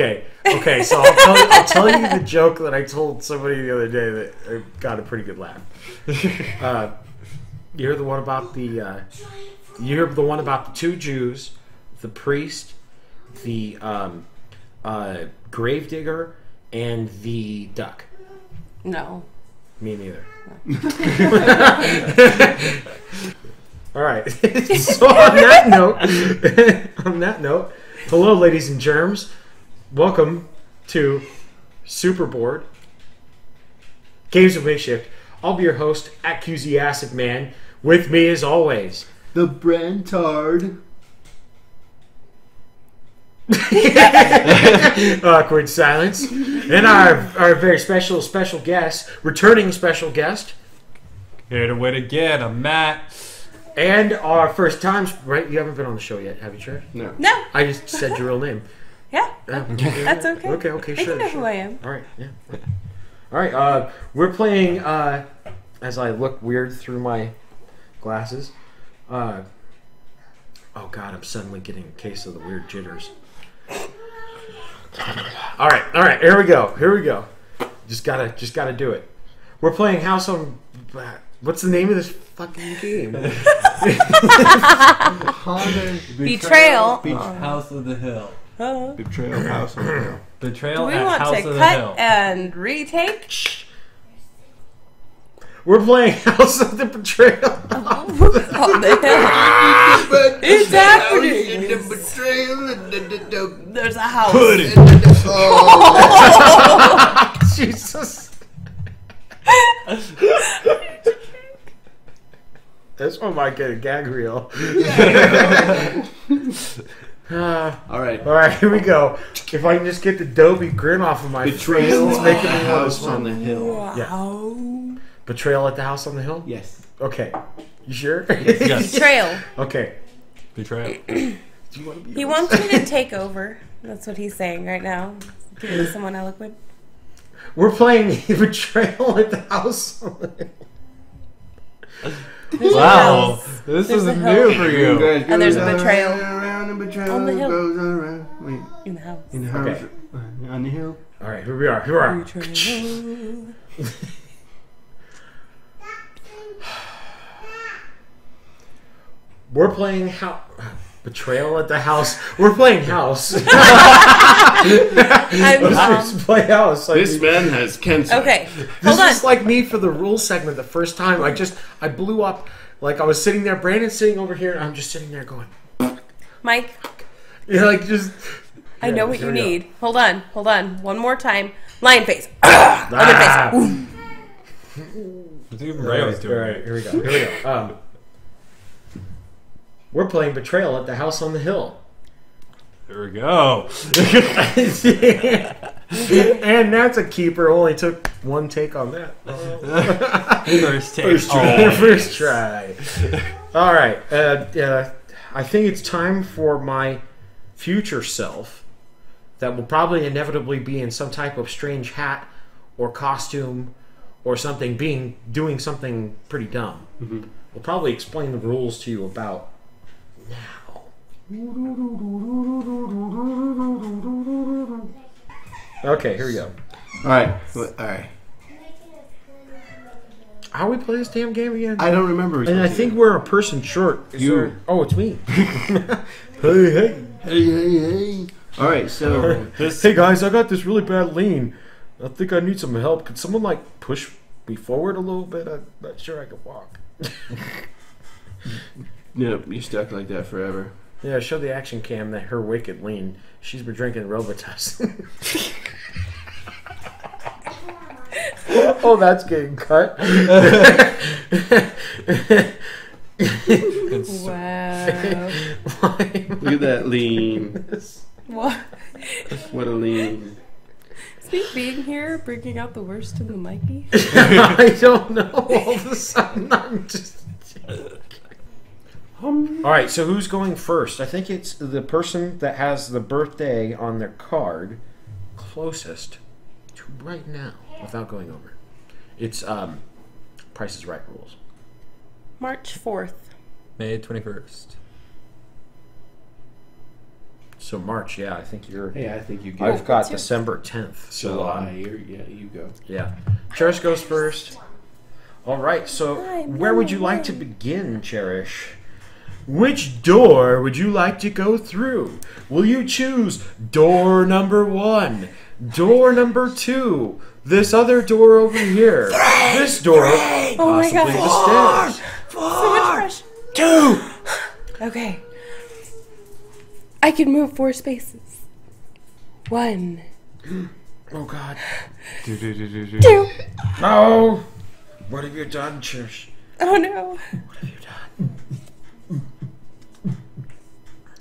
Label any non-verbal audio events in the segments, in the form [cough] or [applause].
Okay, okay, so I'll tell, I'll tell you the joke that I told somebody the other day that got a pretty good laugh. Uh, you hear the one about the uh, you hear the one about the two Jews, the priest, the um, uh, gravedigger, and the duck. No. Me neither. [laughs] All right. [laughs] so on that note, [laughs] on that note, hello, ladies and germs. Welcome to Superboard Games of Makeshift. I'll be your host, Accusiastic Man. With me, as always, The Brentard. [laughs] awkward silence, and our our very special special guest, returning special guest, Here to win again. I'm Matt. and our first time. Right? You haven't been on the show yet, have you, Trev? No. No. I just said your real name. Yeah. Yeah. That's okay. Okay, okay, They sure. can know sure. who I am. All right, yeah. All right, uh, we're playing. Uh, as I look weird through my glasses. Uh, oh God, I'm suddenly getting a case of the weird jitters. All right, all right, here we go. Here we go. Just gotta, just gotta do it. We're playing House on. What's the name of this fucking game? Honda. [laughs] Betrayal. Beach House of the Hill. Betrayal House on the Hill. Betrayal do we at want House to of the cut Hill. and retake? We're playing [laughs] House of the Betrayal. [laughs] on the hill. [laughs] It's happening. The betrayal. The, the, the, There's a house. Jesus. This one might get a gag reel. Uh, All right. all right, here we go. If I can just get the Dobie grin off of my Betrayal face, it's making the me want House to on the Hill. Wow. Betrayal at the house on the hill. Yes. Okay, you sure? Yes. [laughs] Betrayal. okay. Betrayal. [clears throat] Do you want to be? He wants me to [laughs] take over. That's what he's saying right now. Give it to someone eloquent. We're playing [laughs] Betrayal at the house. On the hill. There's Wow. house. This There's is new hill. for you. And there's a betrayal. Around and betrayal On the hill. goes around. Wait. In the house. In the house. Okay. uh, On the hill. All right, here we are. Here we are. We're playing how Betrayal at the house. We're playing house. [laughs] I'm, [laughs] Let's um, play house. I This man has cancer. okay. This Hold on. is like me for the rules segment the first time. I just I blew up. Like I was sitting there, Brandon's sitting over here, and I'm just sitting there going, Mike, [laughs] you know, like just. I know what you we go. need. Hold on. Hold on. One more time. Lion face. [coughs] Ah. Lemon face. It's even All Ray right, was doing right, it. here we go. Here we go. Um, we're playing Betrayal at the House on the Hill. There we go. [laughs] and that's a keeper. Only took one take on that. [laughs] First take. First try. Oh. First try. All right. Uh, uh, I think it's time for my future self that will probably inevitably be in some type of strange hat or costume or something, being doing something pretty dumb. We'll probably explain the rules to you about now. Okay, here we go. All right. All right. How we play this damn game again? I don't remember. and I think we're a person short. Is You. there- oh, it's me. [laughs] hey, hey. Hey, hey, hey. All right. So [laughs] This Hey guys, I got this really bad lean. I think I need some help. Could someone like push me forward a little bit? I'm not sure I can walk. [laughs] Yep, you're stuck like that forever. Yeah, show the action cam that her wicked lean. She's been drinking Robitussin. [laughs] oh, that's getting cut. it's Wow. [laughs] Look at that lean. what? What a lean. Is me being here bringing out the worst in the Mikey? [laughs] I don't know. All of a sudden, I'm just. All right, so who's going first? I think it's the person that has the birthday on their card closest to right now without going over. It's um, Price is Right rules. March 4th. May 21st. So March, yeah, I think you're. Hey, I think you get I've got December 10th. So July. um, You're, yeah, you go. yeah, Cherish goes first. All right, so where would you like to begin, Cherish? Which door would you like to go through? Will you choose door number one, door number two, this other door over here, this door, Oh my possibly god. the stairs? So much rush. Two. Okay. I can move four spaces. One, Oh God. two. No. What have you done, Cherish? Oh no.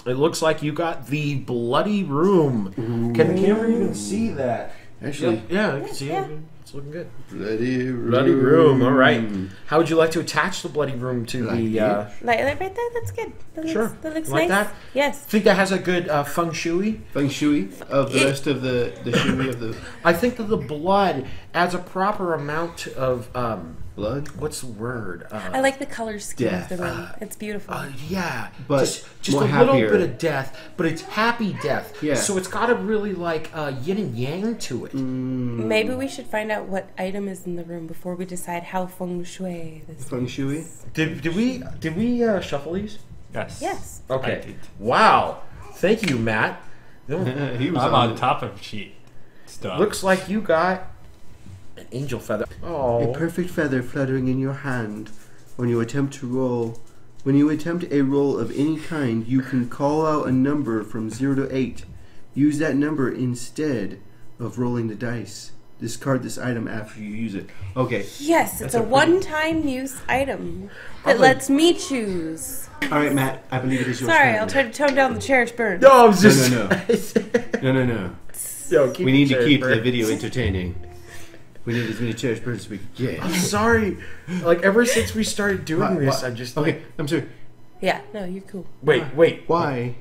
It looks like you got the bloody room. Can the camera even see that? Actually, Yeah, I can see Yeah. it. It's looking good. bloody room. Bloody room. All right. How would you like to attach the bloody room to Like the? it. Uh, Like, like right there, that's good. That looks, Sure. That looks Like nice. that? Yes. think that has a good uh, feng shui. Feng shui of the It- rest of the the shui of the I think that the blood adds a proper amount of um, blood. what's the word? Uh, I like the color scheme Death. of the room. it's beautiful. Uh, yeah, But just, just a more little bit of death, but it's happy death. Yeah. So it's got a really like uh, yin and yang to it. Mm, Maybe we should find out what item is in the room before we decide how feng shui this Feng shui. Did, did we did we uh, shuffle these? Yes. Yes. I Okay. did. Wow. Thank you, Matt. [laughs] He was I'm on, on top of sheet stuff. looks like you got an angel feather. A Oh. perfect feather fluttering in your hand. When you attempt to roll, when you attempt a roll of any kind, you can call out a number from zero to eight. Use that number instead of rolling the dice. Discard this item after you use it. Okay. Yes, it's That's a, a one-time use item that Probably- lets me choose. All right, Matt. I believe it is your Sorry, turn. I'll try to tone down the cherish burn. No, I was No, just. no, [laughs] No, no, no. Yo, keep We need to keep chairs the video entertaining. We need as many chairs birds as we can get. I'm sorry. Like ever since we started doing Why- this, why- I'm just Okay, like, I'm sorry. Yeah, no, you're cool. wait, wait. Why?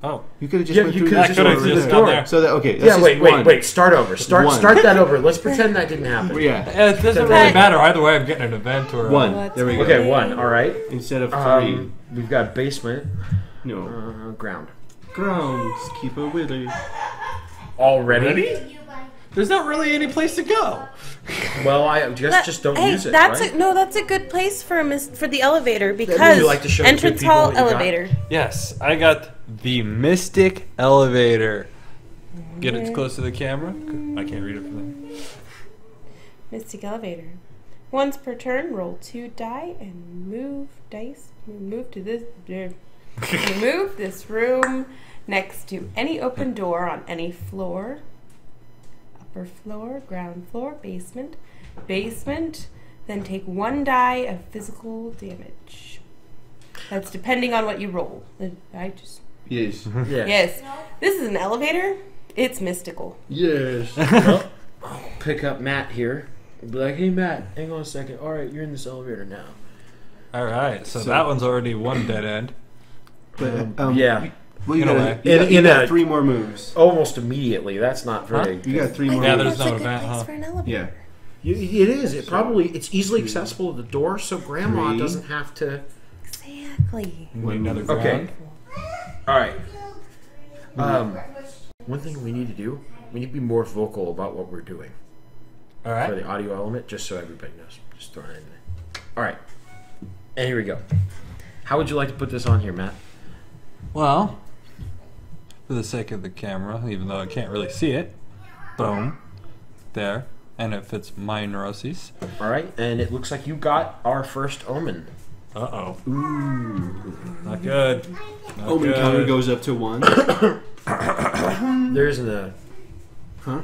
Oh. You could have just Yeah, went you through could've this just door went through there. this door. So that okay. That's Yeah, just wait, wait, one. wait. Start over. Start, One. start that over. Let's pretend that didn't happen. Yeah, It doesn't Okay. really matter either way. I'm getting an event or a- one. Let's There we go. Okay, one. All right. Instead of three. Um, we've got basement, no. uh, ground. Groundskeeper Willie. Already. Ready? There's not really any place to go. Well, I guess That- just don't hey, use it. that's right? a, no, that's a good place for a mis- for the elevator because you like to show entrance hall what got? elevator. Yes, I got the Mystic Elevator. Get it close to the camera. I can't read it from there. Mystic elevator. Once per turn, roll two die and move dice. Move to this. [laughs] Move this room next to any open door on any floor. Upper floor, ground floor, basement, basement. Then take one die of physical damage. That's depending on what you roll. I just Yes. [laughs] Yeah. yes. This is an elevator. It's mystical. Yes. [laughs] Well, I'll pick up Matt here. Be like, hey Matt, hang on a second. All right, you're in this elevator now. All right, so, So- that one's already one dead end. But um, yeah. Well, you In a got, way. you got, you in got a- three more moves. Almost immediately. That's not very. You got three I more. Yeah, think moves. there's that's no a good event, huh? for an elevator. Yeah. You, it is. It probably it's easily accessible at the door, so Grandma Three. doesn't have to. Exactly. We need another move. Okay. All right. Um, one thing we need to do, we need to be more vocal about what we're doing All right. for the audio element, just so everybody knows. Just throwing it in there. All right. And here we go. How would you like to put this on here, Matt? Well, for the sake of the camera, even though I can't really see it, boom, there, and it fits my neuroses. All right. And it looks like you got our first omen. Uh oh, Ooh. not good. Not Omen good. counter goes up to one. [coughs] There isn't a. huh?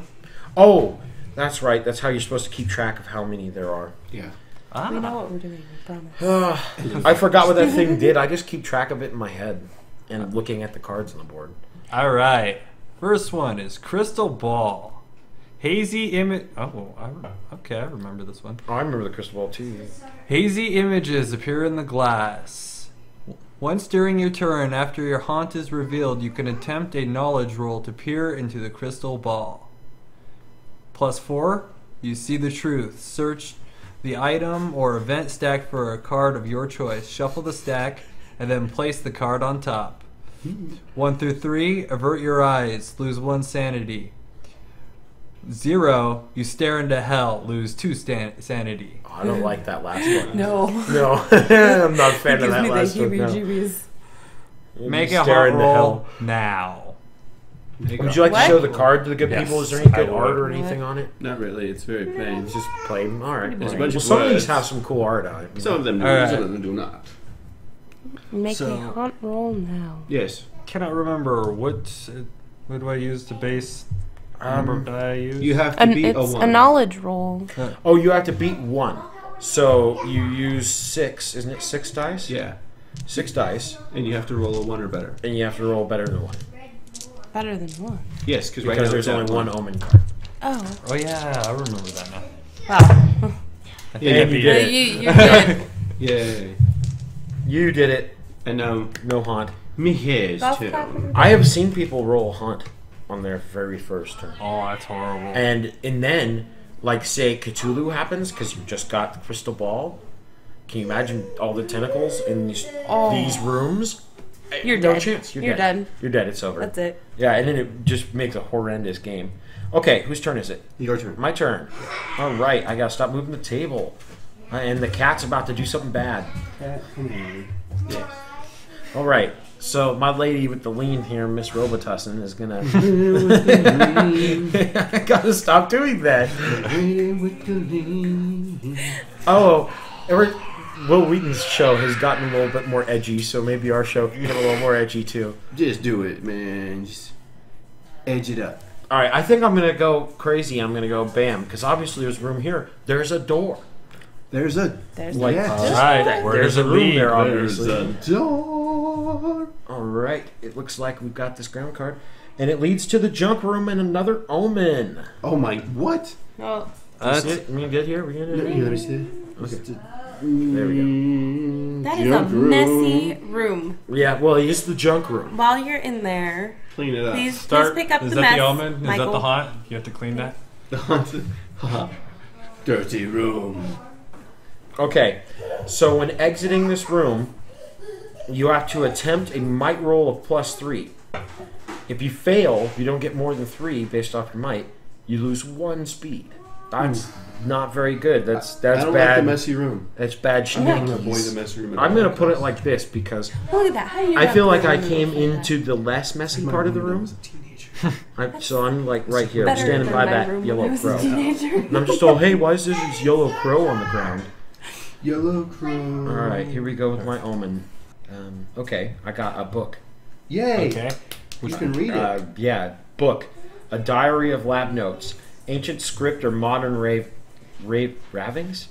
Oh, that's right. That's how you're supposed to keep track of how many there are. Yeah. Ah. We know what we're doing. I promise. [sighs] I forgot what that thing did. I just keep track of it in my head and looking at the cards on the board. All right. First one is Crystal Ball. Hazy image. Oh, I okay. I remember this one. Oh, I remember the crystal ball too. Hazy images appear in the glass. Once during your turn, after your haunt is revealed, you can attempt a knowledge roll to peer into the crystal ball. Plus four, you see the truth. Search the item or event stack for a card of your choice. Shuffle the stack and then place the card on top. One through three, avert your eyes, lose one sanity. Zero, you stare into hell, lose two stan- sanity. Oh, I don't like that last one. No. No, [laughs] I'm not a fan of that me the last one. no. Make a stare haunt into roll hell. now. Would you like What? to show the card to the good Yes, people? Is there any good art or anything on it? Not really. It's very plain. It's just plain. All right. There's a Well, of some of these have some cool art on it. Some of them do. All right. Some of them do not. Make So- a haunt roll now. Yes. Cannot remember what uh, what do I use to base number of Um, die I use. You have to An, beat a it's one. a knowledge roll. oh, you have to beat one. So you use six, isn't it? Six dice. Yeah. Six dice, And you have to roll a one or better. and you have to roll better than one Better than one. Yes, because right now there's only one omen card. Oh. oh yeah, I remember that now. Wow. [laughs] I think Yeah, you beat did it. it. you, you did. [laughs] Yay. You did it. And now No haunt. me here's Golf too. I have seen people roll haunt on their very first turn, Oh, that's horrible. and and then like say Cthulhu happens because you just got the crystal ball. Can you imagine all the tentacles in these Oh. these rooms? Eh, You're no dead. chance. You're, You're dead. done. You're dead. It's over. That's it. Yeah, and then it just makes a horrendous game. Okay, whose turn is it? Your turn. My turn. All right, I gotta stop moving the table. Uh, and the cat's about to do something bad. Yes. All right, so my lady with the lean here, Miss Robitussin, is gonna. [laughs] I [laughs] gotta stop doing that. Oh, ever, Wil Wheaton's show has gotten a little bit more edgy, so maybe our show can get a little more edgy too. Just do it, man. Just edge it up. All right, I think I'm gonna go crazy. I'm gonna go bam, because obviously there's room here. There's a door. There's a There's Like, Yeah. All right, there's a room lead? there, there's a door. All right, it looks like we've got this ground card, and it leads to the junk room and another omen. Oh my! What? Oh, That's it? We good here? We Let good? me, let me see. Okay. There we go. that is a messy room. Yeah, well, it is the junk room. While you're in there, Clean it up. please, start. please pick up is the that mess. the omen? Is Michael. that the haunt? You have to clean that. [laughs] The haunted, [laughs] haha, dirty room. Okay, so when exiting this room, you have to attempt a might roll of plus three. If you fail, if you don't get more than three based off your might, you lose one speed. That's hmm. not very good. That's that's I don't bad. like the messy room. that's bad I'm gonna avoid the messy room. at I'm all gonna put it costs. like this because Look at that. How do you I got feel like I room came for that? into the less messy part of the room room. was a teenager. [laughs] I, so I'm like right here, I'm Better standing than by my that room when I yellow was a crow. teenager. And I'm just told, hey, why is there this yellow crow on the ground? Yellow crow. All right, here we go with my omen. Um, okay, I got a book. Yay! Okay. You can read it. Uh, yeah, book. A diary of lab notes. Ancient script or modern rave, rave, ravings?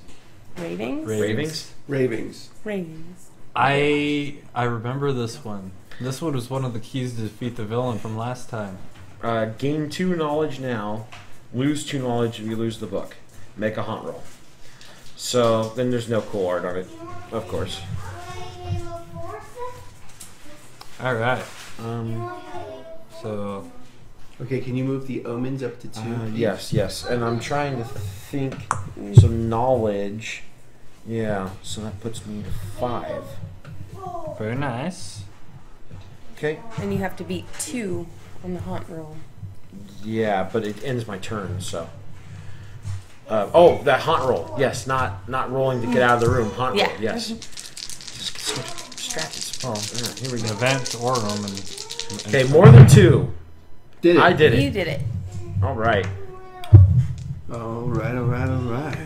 Ravings? Ravings. Ravings? Ravings. Ravings. I I remember this one. This one was one of the keys to defeat the villain from last time. Uh, gain two knowledge now. Lose two knowledge if you lose the book. Make a haunt roll. So then there's no cool art on it, of course. All right. Um, So Okay, can you move the omens up to two? Uh, yes, yes. And I'm trying to think. So knowledge. Yeah, so that puts me to five. very nice. Okay. And you have to beat two on the haunt roll. Yeah, but it ends my turn, so. Uh, oh, that haunt roll. Yes, not not rolling to get out of the room. Haunt Yeah. roll. Yes. Just get so distracted. Oh, all right, here we go. event or omen. Okay, more than two. Did it? I did it. You it. did it. All right. All right, all right, all right.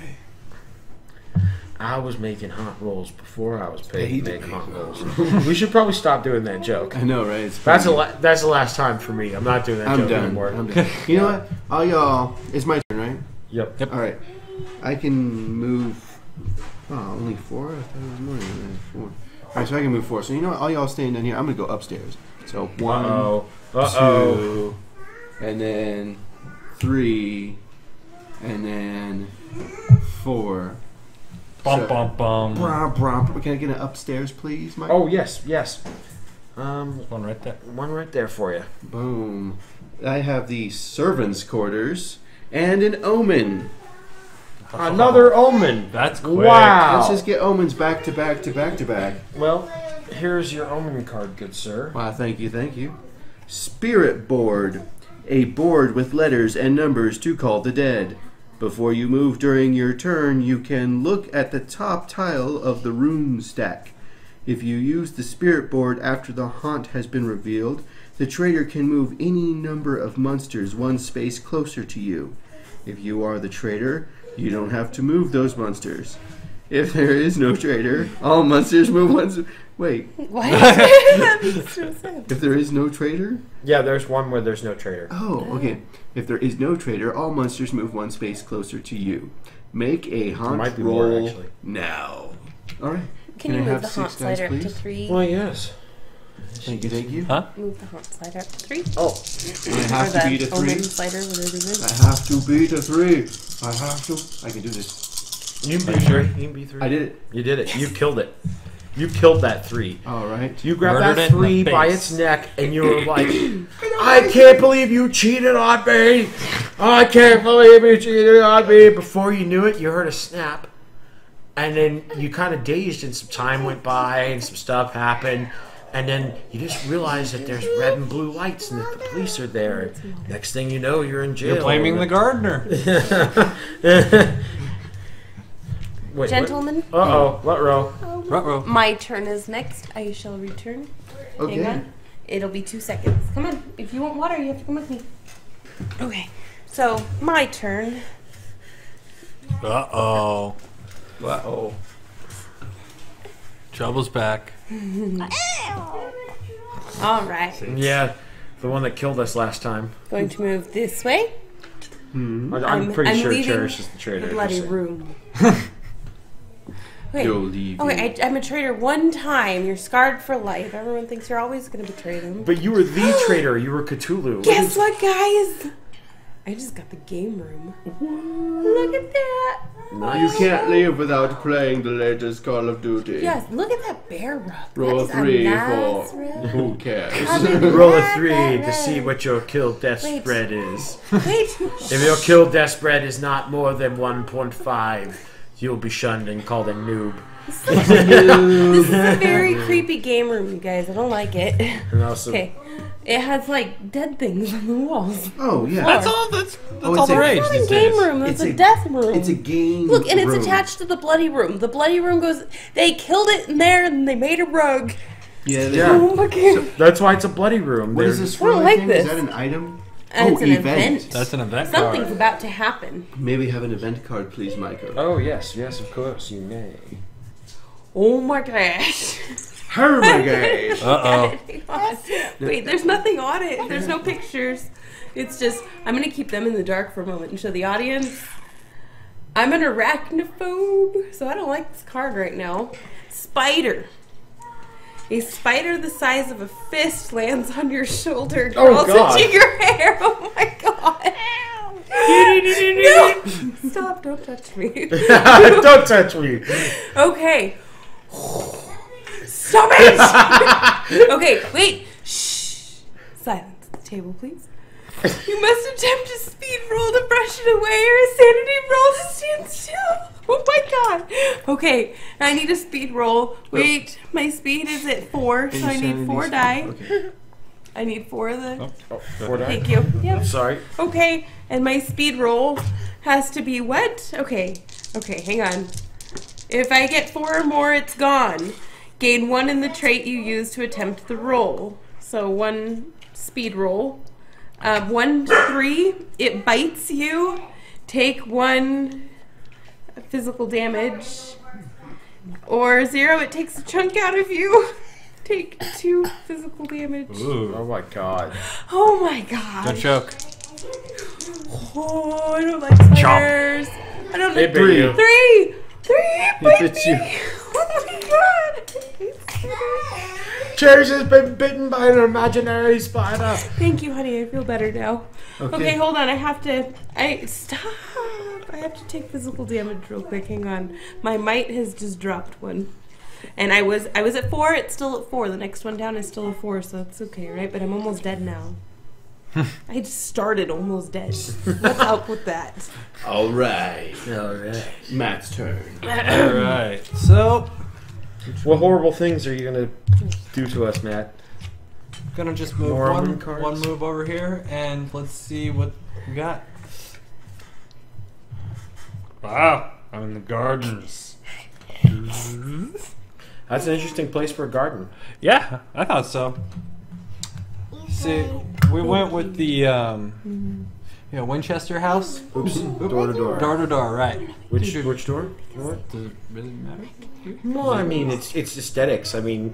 I was making haunt rolls before I was paid Paid to to make make haunt rolls. we should probably stop doing that joke. I know, right? It's That's a la- that's the last time for me. I'm not doing that I'm joke done. anymore. I'm done. You know what? All y'all, it's my turn, right? Yep. All right. I can move. Oh, only four? I thought it was more than four. All right, so I can move four. So you know what? All y'all staying down here. I'm gonna go upstairs. So one, oh. Uh oh. two, and then three, and then four. Bum So- bum bum. Brah, brah. Can I get an upstairs, please, Mike? Oh yes, yes. Um, One right there. one right there for you. Boom. I have the servants' quarters and an omen. Another omen. That's quick. Wow. Let's just get omens back to back to back to back. Well, here's your omen card, good sir. Wow, thank you, thank you. Spirit board. A board with letters and numbers to call the dead. Before you move during your turn, you can look at the top tile of the room stack. If you use the spirit board after the haunt has been revealed, the traitor can move any number of monsters one space closer to you. If you are the traitor, you don't have to move those monsters. If there is no traitor, all monsters move one. s- Wait, [laughs] What? [laughs] [laughs] that makes no sense. if there is no traitor? Yeah, there's one where there's no traitor. Oh, okay. If there is no traitor, all monsters move one space closer to you. Make a haunt might be roll more, actually. now. All right. Can, Can you I move have the haunt dice, slider up to please? three? Well, yes. Thank you, thank you. Huh? Move the haunt slider up to three. Oh, I have or to beat a three. omen slider, whatever it is. I have to beat a three. I have to. I can do this. you can be three. You can be three. I did it. You did it. You killed it. You killed that three. All right. You grabbed Murdered that it in the three by face. its neck, and you were like, [coughs] "I can't believe you cheated on me! I can't believe you cheated on me!" Before you knew it, you heard a snap, and then you kind of dazed, and some time went by, and some stuff happened, and then you just realize that there's red and blue lights, and that the police are there. Next thing you know, you're in jail. You're blaming the gardener. [laughs] Wait, Gentlemen, Uh oh, what row? Ruh-roh. my turn is next. I shall return. Okay. Hang on. It'll be two seconds. Come on. If you want water, you have to come with me. Okay. So, my turn. Uh oh. Uh oh. Trouble's back. All right. Yeah, the one that killed us last time. Going to move this way. Hmm. I- I'm, I'm- pretty I'm sure leaving Cherish is the traitor. The bloody just saying. room. [laughs] Wait. Go leave. Okay, I, I'm a traitor one time. You're scarred for life. Everyone thinks you're always going to betray them. But you were the traitor. You were Cthulhu. Guess what, guys? I just got the game room. Look at that. You can't oh. leave without playing the latest Call of Duty. Yes, look at that bear rug. Roll That is three a nice for rug. who cares. [laughs] Roll a three to see what your kill death Wait. spread is. Wait. [laughs] If your kill death spread is not more than 1.5, you'll be shunned and called a noob. [laughs] This is a very creepy game room, you guys. I don't like it. And also, Okay. It has like dead things on the walls. Oh yeah. That's all. That's, that's Oh, it's all the rage It's not a game days. room. It's, It's a, a- death room. It's a game. Look, and it's room. attached to the bloody room. The bloody room goes. They killed it in there, and they made a rug. Yeah. they- Yeah. Oh my god! that's why it's a bloody room. What is There's- this I don't like thing? Is that an item? And Oh, it's an event. event. That's an event Something's card. about to happen. May we have an event card, please, Michael? Oh, yes, yes, of course, you may. Oh my gosh! Hermigate. Uh oh. Wait, there's nothing on it. There's no pictures. It's just I'm gonna keep them in the dark for a moment and show the audience. I'm an arachnophobe, so I don't like this card right now. Spider. A spider the size of a fist lands on your shoulder, Oh, crawls God. into your hair. [laughs] Oh my god! no! Stop! Don't touch me. [laughs] Don't touch me. Okay. Stop it! [laughs] [laughs] okay, wait. Shh. Silence at the table, please. You must attempt a speed roll to brush it away or a sanity roll to stand still. Oh my god. Okay, I need a speed roll. Wait, my speed is at four, so I need four die. Okay. I need four of the. Oh, oh four die. Thank you. Yep. I'm Sorry. Okay, and my speed roll has to be what? Okay, okay, hang on. If I get four or more, it's gone. Gain one in the trait you use to attempt the roll. So one speed roll. Um, one three, it bites you. Take one physical damage. Or zero, it takes a chunk out of you. [laughs] Take two physical damage. Ooh. Oh my god. Oh my god. Don't choke. Oh, I don't like spiders. I don't like bit you. Three. Bite bit you. Oh my god. [laughs] Cherish has been bitten by an imaginary spider. Thank you, honey. I feel better now. Okay. Okay. hold on. I have to. I stop. I have to take physical damage real quick. Hang on. My might has just dropped one. And I was I was at four, it's still at four. The next one down is still a four, so it's okay, right? But I'm almost dead now. [laughs] I just started almost dead. [laughs] What's up with that? All right. All right. Matt's turn. [clears throat] All right. So What horrible things are you gonna do to us, Matt? gonna just move More one room cards? one move over here, and let's see what we got. Wow, I'm in the gardens. That's an interesting place for a garden. Yeah, I thought so. See, we went with the um, yeah Winchester House. Oops. Door to door. Door to door, right? Which which door? What? Does it really matter? Well, I mean, it's it's aesthetics. I mean,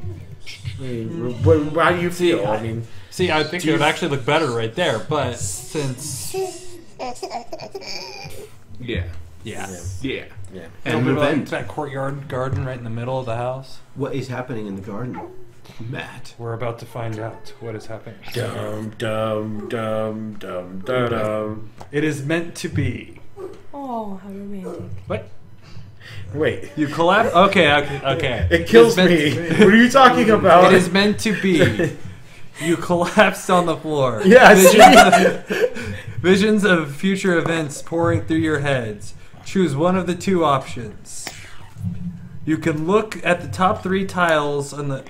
I mean, what, how do you feel? I mean, See, I think it would you- actually look better right there, but since Yeah. yeah, Yeah. yeah. And Open an up event. that courtyard garden right in the middle of the house. What is happening in the garden? Matt. We're about to find out what is happening. Dum dum dum dum dum dum. It is meant to be. Oh, how romantic. What? Wait, You collapse? Okay, okay, okay. it kills It's me. What are you talking about? it is meant to be. [laughs] You collapsed on the floor. Yes. Visions of, visions of future events pouring through your heads. Choose one of the two options. You can look at the top three tiles on the,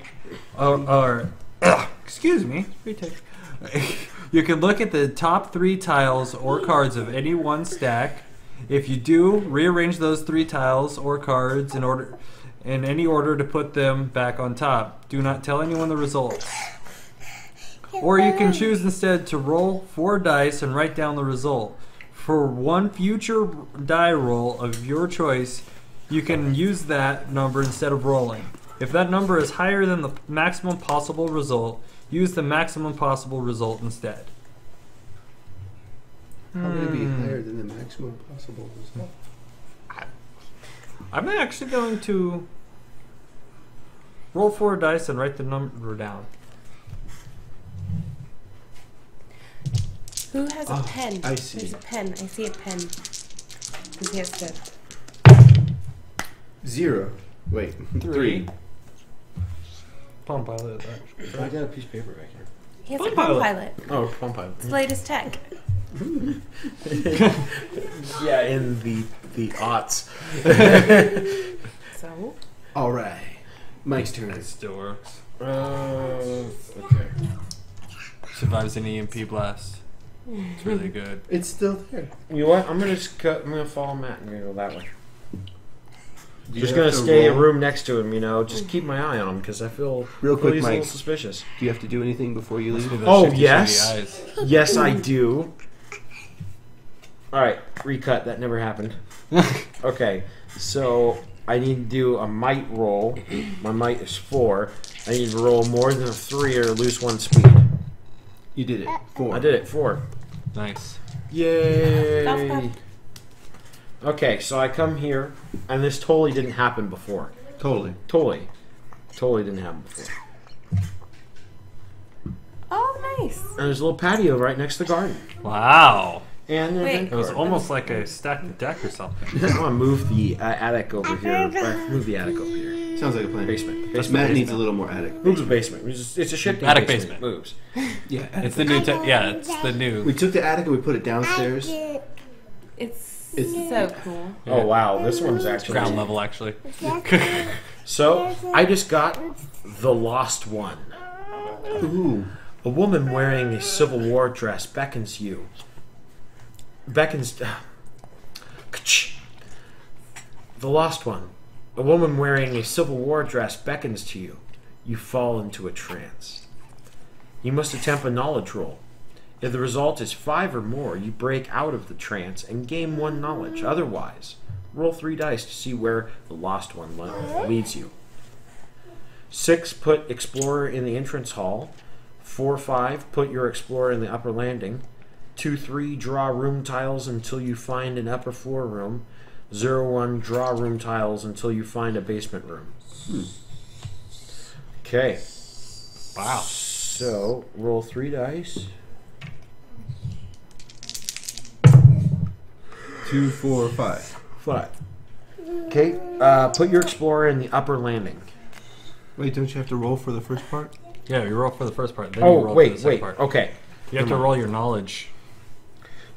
Oh, or, or [coughs] excuse me, retake. [laughs] You can look at the top three tiles or cards of any one stack. If you do, rearrange those three tiles or cards in order, in any order to put them back on top. Do not tell anyone the results. Or you can choose instead to roll four dice and write down the result. For one future die roll of your choice, you can use that number instead of rolling. If that number is higher than the maximum possible result, use the maximum possible result instead. How would it be Hmm. higher than the maximum possible result? I'm actually going to roll four dice and write the number down. Who has a Oh, pen? I see. There's a pen. I see a pen. Who has to? Zero. Wait. [laughs] Three. Palm pilot. I got a piece of paper back here. He has Palm a Palm Pilot. Pilot. Oh, Palm Pilot. It's the latest tech. [laughs] yeah, in the the aughts. So, All right. Mike's turn. It still works. uh, okay. Survives an EMP blast. It's really [laughs] good. It's still there. You know what? I'm gonna just cut. I'm gonna follow Matt and gonna go that way. Do you just gonna to stay a roll- room next to him. You know, just keep my eye on him because I feel Real quick, he's a little suspicious. Do you have to do anything before you leave? Oh, yes. Yes, I do. All right, recut. That never happened. [laughs] Okay, so I need to do a might roll. My might is four. I need to roll more than a three or lose one speed. You did it. Uh, four. I did it. Four. Nice. Yay! Golf clap. Okay, so I come here, and this totally didn't happen before. Totally. Totally, totally didn't happen before. oh, nice. And there's a little patio right next to the garden. Wow. And Wait. It was almost like a stacked deck or something. [laughs] I want to move the uh, attic over here. [laughs] Uh, move the attic over here. Sounds like a plan. Basement. But Basement. Matt basement. needs a little more attic. Moves the basement. It's, just, it's a shit Attic basement. basement. Moves. Yeah. It's the new tech. Yeah, it's the new. We took the attic and we put it downstairs. It's, It's- so cool. Oh wow, this one's actually ground level, actually. [laughs] So I just got the lost one. Ooh. A woman wearing a Civil War dress beckons you. Beckons. Uh, the lost one. A woman wearing a Civil War dress beckons to you. You fall into a trance. You must attempt a knowledge roll. If the result is five or more, you break out of the trance and gain one knowledge. Otherwise, roll three dice to see where the lost one le- leads you. Six, put explorer in the entrance hall. Four, five, put your explorer in the upper landing. Two, three, draw room tiles until you find an upper floor room. Zero, one, draw room tiles until you find a basement room. Hmm. Okay. Wow. So roll three dice. Two two, four, five. Five. Okay. Uh, put your explorer in the upper landing. Wait, don't you have to roll for the first part? Yeah, you roll for the first part. Then you Oh roll for wait, the second wait. part. Okay. You have to roll your knowledge.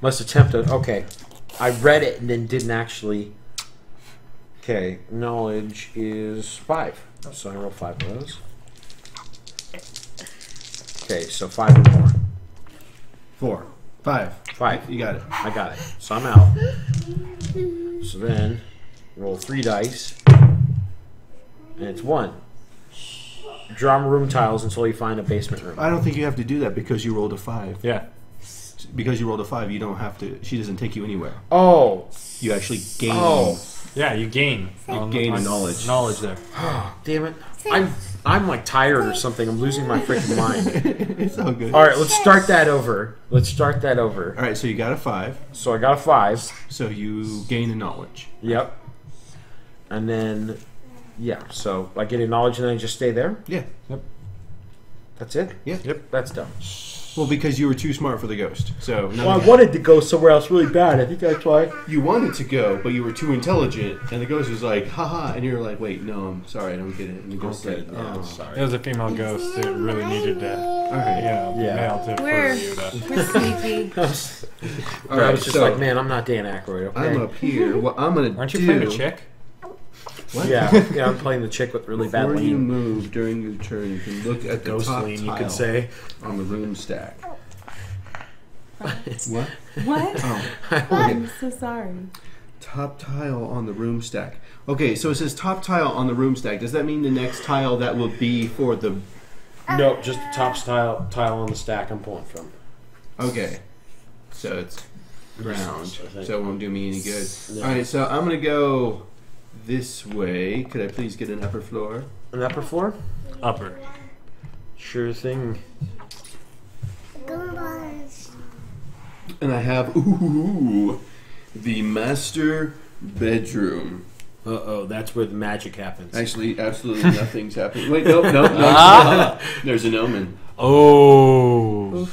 Must attempt it. Okay. I read it and then didn't actually. Okay. Knowledge is five. So I roll five of those. Okay, so five or more. Four. Five. Five. You got it. I got it. So I'm out. So then, roll three dice, and it's one. Draw room tiles until you find a basement room. I don't think you have to do that because you rolled a five. Yeah. Because you rolled a five, you don't have to. She doesn't take you anywhere. Oh, You actually gain. oh, Yeah, you gain. You Gain knowledge. Knowledge there. [gasps] damn it! I'm I'm like tired or something. I'm losing my freaking mind. [laughs] it's all good. All right, let's start that over. Let's start that over. All right, so you got a five, So I got a five. so you gain a knowledge. Yep. And then, yeah. So I get a knowledge and then I just stay there. Yeah. Yep. That's it. Yeah. Yep. That's done. Well, because you were too smart for the ghost. So now Well, I wanted to go somewhere else really bad. I think that's why. you wanted to go, but you were too intelligent, and the ghost was like, haha, and you're like, wait, no, I'm sorry, I don't get it. And the ghost Okay, said, yeah, oh. sorry. It was a female ghost that really needed to, All right. you know, Yeah. male to We're- for you to. We're sneaky. [laughs] All I right, was just so like, man, I'm not Dan Aykroyd. Okay. I'm up here. What I'm gonna Aren't you do? playing a chick? What? Yeah, [laughs] yeah. I'm playing the chick with really bad Before you move during your turn, you can look at the Ghost top lean, you tile could say. on the room stack. [laughs] what? What? Oh, [laughs] I'm so sorry. top tile on the room stack. Okay, so it says top tile on the room stack. Does that mean the next tile that will be for the? No, just the top tile tile on the stack I'm pulling from. Okay, so it's ground, I think. so it won't do me any good. No. All right, so I'm gonna go this way. Could I please get an upper floor? An upper floor? Upper. Sure thing. And I have ooh the master bedroom. Uh oh, that's where the magic happens. Actually, absolutely [laughs] nothing's happening. Wait, no, no, no. Ah. There's an omen. Oh.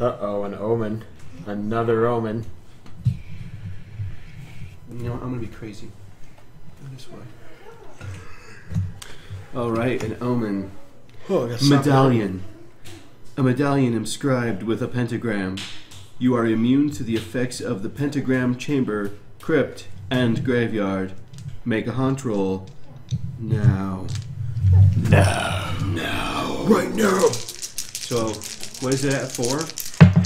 Uh oh, an omen. Another omen. You know, what? I'm gonna be crazy. Go this way. All right, an omen. Oh, I got Medallion. A medallion inscribed with a pentagram. You are immune to the effects of the pentagram chamber, crypt, and graveyard. Make a haunt roll. Now. Now. Now. Right now. So, what is it at? Four?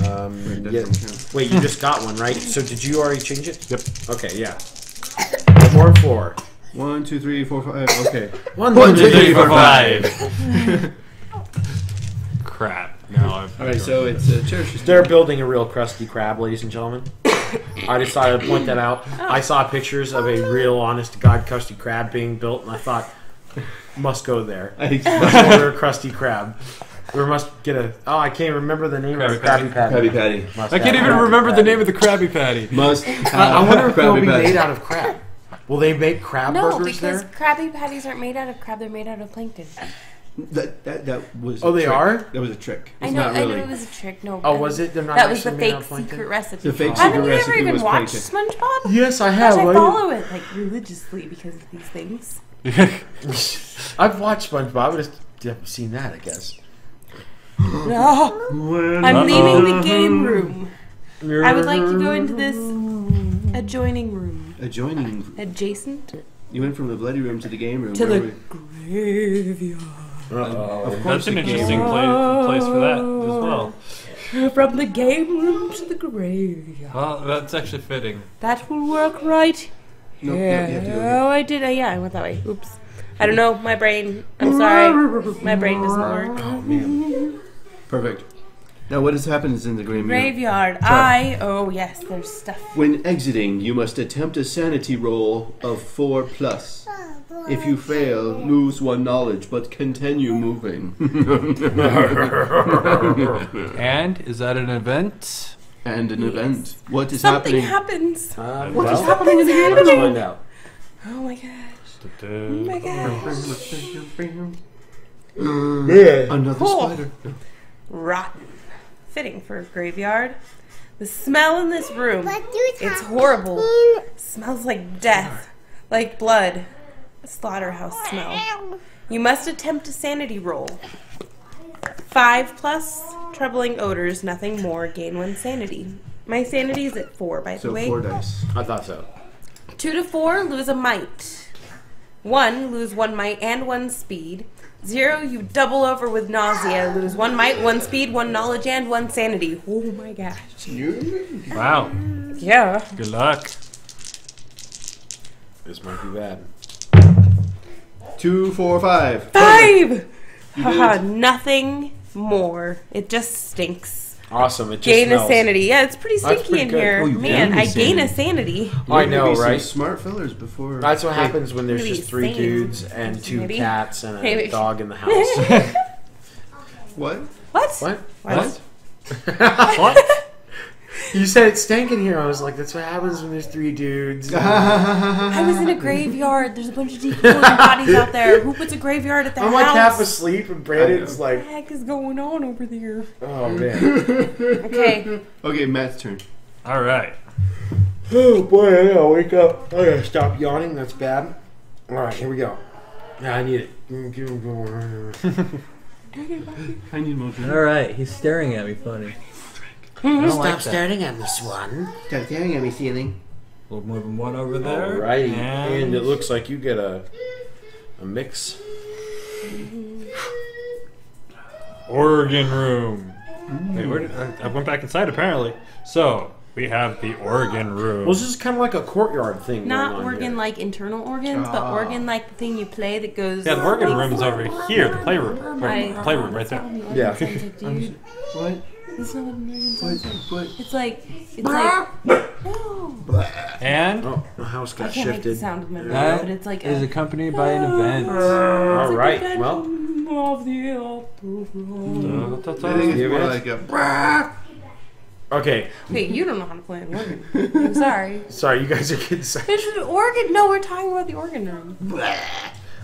Um, Wait, that yeah. Wait, you just got one, right? So did you already change it? Yep. Okay, yeah. [coughs] Four and four. One, two, three, four, five. Okay. [laughs] One, One, two, two, three, three, four, four, five. [laughs] Crap. No. I've All right. So it's uh, a Cherish's They're building a real Krusty Krab, ladies and gentlemen. I decided to point that out. Oh. I saw pictures of a real, honest to God, Krusty Krab being built, and I thought, must go there. I think Must order a Krusty Krab. We must get a. Oh, I can't remember the name of the Krabby Krabby Patty. Krabby Patty. Must I can't have even Krabby remember the Patty. name of the Krabby Patty. Must. I, I wonder if it'll be Patty. made out of crab. Will they make crab No, burgers because there? Krabby Patties aren't made out of crab; they're made out of plankton. That, that, that was. Oh, a they trick. are? That was a trick. I know, not I really. know it was a trick. No, Oh, was it? They're not That was the actually made out fake of secret recipe. The fake Haven't you ever even watched plankton. SpongeBob? Yes, I Gosh, have. I follow it like religiously because of these things. [laughs] I've watched SpongeBob. I just haven't seen that. I guess. No, I'm leaving the game room. I would like to go into this adjoining room, Adjoining. adjacent You went from the bloody room to the game room. to Where the graveyard. Uh-oh. Of course That's an the interesting game- pla- place for that as well. From the game room to the graveyard. Well, that's actually fitting. That will work, right? No, no, yeah. have oh, I did. Uh, yeah, I went that way. Oops. I don't know. My brain. I'm sorry. My brain doesn't work. Oh man. Perfect. Now, what has happened is in the graveyard. Graveyard. I. Oh yes, there's stuff. When exiting, you must attempt a sanity roll of 4 plus. If you fail, lose one knowledge, but continue moving. [laughs] And is that an event? and an event. What is Something happening? happens. Uh, What well, is happening in the game Let's room? find out. Oh my gosh. Oh my gosh. Another Cool. spider. Rotten. Fitting for a graveyard. The smell in this room, it's horrible. Smells like death, like blood. A slaughterhouse smell. You must attempt a sanity roll. Five plus troubling odors, nothing more. Gain one sanity. My sanity is at four, by the So way. four dice. I thought so. Two to four, lose a might. One, lose one might and one speed. Zero, you double over with nausea. Lose one might, one speed, one knowledge, and one sanity. Oh my gosh. Wow. Yeah. Good luck. This might be bad. Two, four, five. Five! Haha, nothing more. It just stinks. Awesome. It just Gain a sanity. Yeah, it's pretty That's stinky pretty in good. here. Oh, Man, gain a I gain a sanity. sanity. I know, gonna some right? Smart fillers before. That's what Wait, happens when there's just three sane. dudes and two Maybe. cats and a Maybe. dog in the house. [laughs] What? What? what? What? what? [laughs] You said it stank in here. I was like, that's what happens when there's three dudes. I was in a graveyard. There's a bunch of decomposing bodies out there. Who puts a graveyard at their I'm like half asleep, and Brandon's like, what the heck is going on over there? oh man. [laughs] Okay. okay, Matt's turn. All right. Oh boy, I gotta wake up. I gotta stop yawning. That's bad. All right, here we go. Yeah, I need it. Get 'em going. I need more drink. All right, he's staring at me funny. I don't Stop like staring at me, Swan. Stop staring at me, ceiling. We're moving one over there. Alrighty, And, and it looks like you get a a mix. Oregon room. Wait, where did, I, I went back inside apparently. So we have the Oregon room. Well, this is kind of like a courtyard thing. Not going organ here. like internal organs, but Ah. organ like the thing you play that goes. yeah, the Oregon room is over here. The playroom. I- Right, playroom right there. [laughs] Yeah. Sounds like, dude. What? That's not what an organ sounds like. What? It's like it's like no. And Oh, the house I got can't make the shifted. sound of my mouth, that but it's like is a, accompanied by an event. All right. Well, of the opera. I think it's Give more like a. okay. Wait, you don't know how to play an organ. I'm sorry. [laughs] Sorry, you guys are getting sad. It's an organ. No, we're talking about the organ room.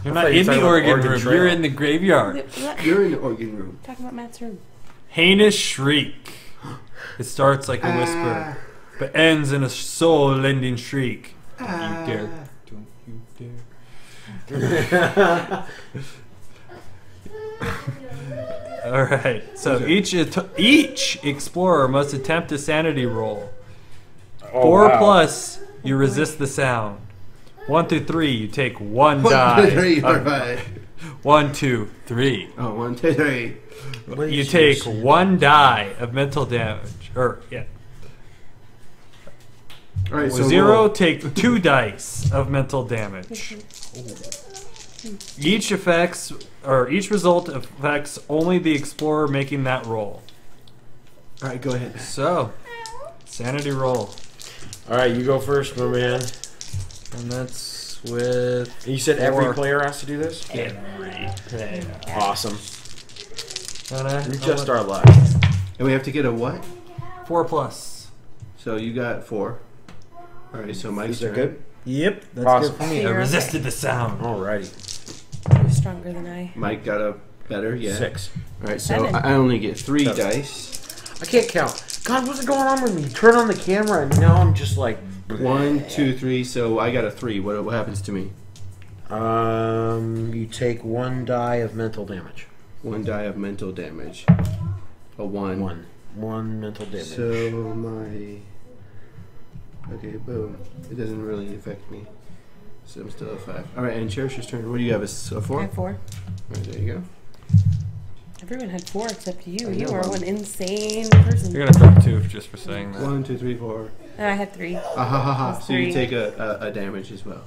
You're not in the organ, about Oregon Oregon room. Trail. You're in the graveyard. Talking You're in the organ room. Talking about Matt's room. Heinous shriek. It starts like a whisper, uh. but ends in a soul-ending shriek. Don't you uh. dare! Don't you dare! [laughs] All right. So each each explorer must attempt a sanity roll. Oh, Four wow. plus, you resist the sound. One through three, you take one One, die. two, three, four, of- five. One, two, three. Oh, one, two, three. What You take yours? one die of mental damage. Or yeah, All right, so zero. roll. Take two [laughs] dice of mental damage. [laughs] Each affects or each result affects only the explorer making that roll. All right, go ahead. So, sanity roll, All right, you go first, my man. and that's with You said every player has to do this. every player. Awesome. And You just our luck. And we have to get a what? four plus. So you got four. All right, so Mike's Is that turn. good? Yep, that's Awesome. good for me. You're resisted the sound. Alrighty. You're stronger than I. Mike got a better, yeah. Six. All right, so Seven. I I only get three Seven. dice. I can't count. God, what's going on with me? Turn on the camera, and now I'm just like. One, two, three. So I got a three. What what happens to me? Um, you take one die of mental damage. One die of mental damage. A one. One. One mental damage. So my. Okay, boom. It doesn't really affect me. So I'm still a five. All right, and Cherish's turn. What do you have? A, s- a I four? I have four. All right, there you go. Everyone had four except you. I You know. are one insane person. You're gonna drop two just for saying that. One, two, three, four. And I had three. Ah ha ha ha. That's So you take a, a, a damage as well.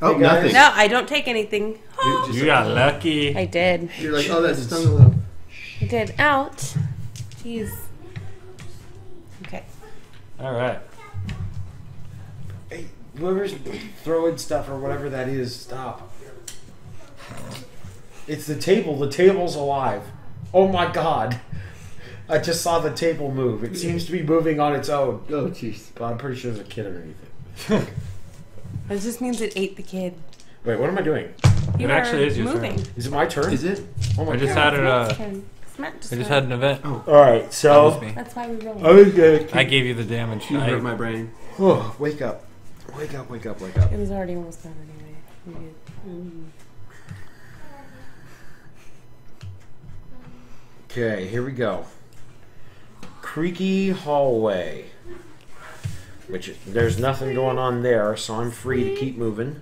Oh, Hey, guys. nothing. No, I don't take anything. You're, just You got lucky. I did. you're like, oh, that stung a little. I did. Ouch. Jeez. Okay. All right. Hey, whoever's throwing stuff or whatever that is, stop. It's the table. The table's alive. Oh my god. I just saw the table move. It seems to be moving on its own. Oh, jeez. But I'm pretty sure there's a kid underneath it. [laughs] It just means it ate the kid. Wait, what am I doing? You It actually are is your turn. moving. Is it my turn? Is it? Oh my I just god. had it. It's Uh, Matt's turn. meant to I just had an event. Oh. All right, That so was me. That's why we roll. I was. I gave you the damage. You I- hurt my brain. Oh, wake up, wake up, wake up, wake up. It was already almost done anyway. We. Mm. Okay, here we go. Creaky hallway. Which there's nothing going on there, so I'm free to keep moving.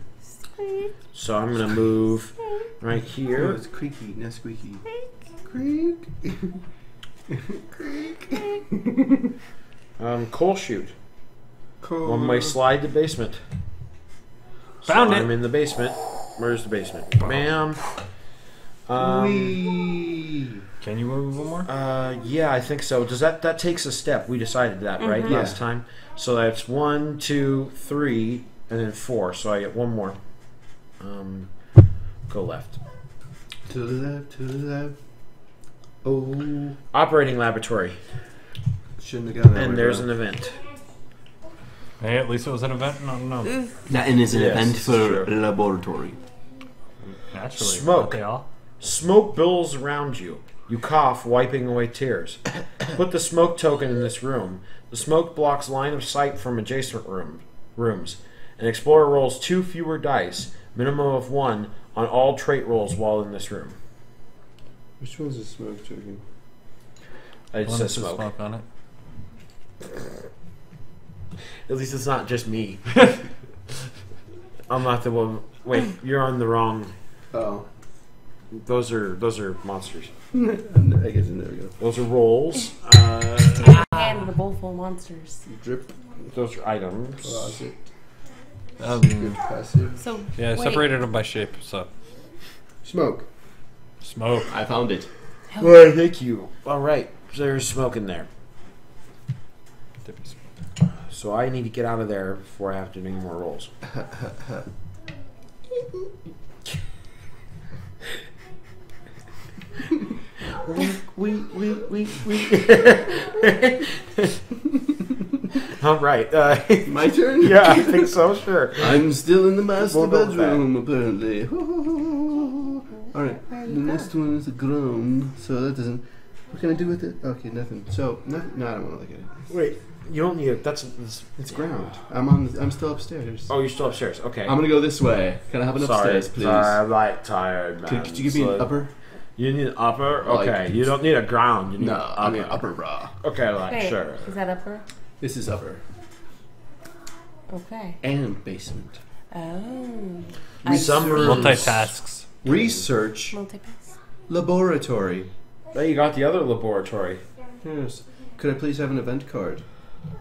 So I'm gonna move right Oh, here. it's creaky, not squeaky. Creak. Creak. Um, coal chute. Cool. One way slide to basement. Found so it. I'm in the basement. Where's the basement? Bam. Um, Whee. Can you move one more? Uh, yeah, I think so. Does that that takes a step? We decided that right Mhm. last Yeah. time. So that's one, two, three, and then four. So I get one more. Um, go left. To the left, to the left. Oh, Operating laboratory, shouldn't have gone that way. and there's bro. an event. Hey, at least it was an event. No, no. That is an Yes, event this is for true. laboratory. Naturally. Smoke. aren't They all. Smoke billows around you. You cough, wiping away tears. Put the smoke token in this room. The smoke blocks line of sight from adjacent room, rooms. An explorer rolls two fewer dice, minimum of one, on all trait rolls while in this room. Which one's the smoke token? It One says that says smoke. smoke on it. At least it's not just me. [laughs] I'm not the one. Wait, you're on the wrong. Oh. Those are those are monsters. [laughs] I guess there we go. Those are rolls. Uh, [laughs] And the bowl full of monsters. Drip, those are items. closet, Um, passive. So yeah, wait, separated them by shape. So Smoke. smoke. I found it. Well, thank you. All right, there's smoke in there. So I need to get out of there before I have to do any more rolls. [laughs] we, we, we, we. [laughs] All right. Uh, [laughs] My turn? [laughs] yeah, I think so. Sure. I'm still in the master We'll bedroom, apparently. Alright, the next one is a groan, so that doesn't. What can I do with it? Okay, nothing. So, nothing. No, I don't want to look at it. Wait, you don't need it. That's. that's It's ground. I'm on. The, I'm still upstairs. oh, you're still upstairs. Okay. I'm gonna go this way. Can I have an sorry, upstairs, please? sorry, I'm like tired, man. Could, could you give me an upper? You need an upper? Like- Okay. you don't need a ground. You need No, an upper. I mean upper bra. Okay, like, Wait, sure. is that upper? This is upper Okay. and basement. Oh. Some rooms- Multitasks. Research Multipass. laboratory. There you got the other laboratory. Yes. Could I please have an event card?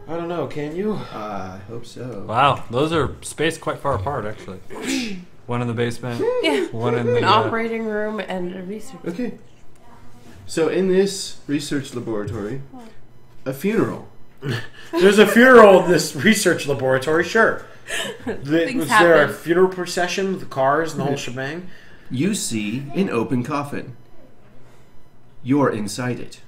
I don't know, can you? I hope so. Wow, those are spaced quite far apart, actually. [clears throat] One in the basement. Yeah. One in [laughs] the. An uh, operating room and a research. Okay. So in this research laboratory, a funeral. [laughs] There's a funeral in this research laboratory, sure. [laughs] The, Things was there a happen. funeral procession with the cars and the whole shebang? You see an open coffin. You're inside it.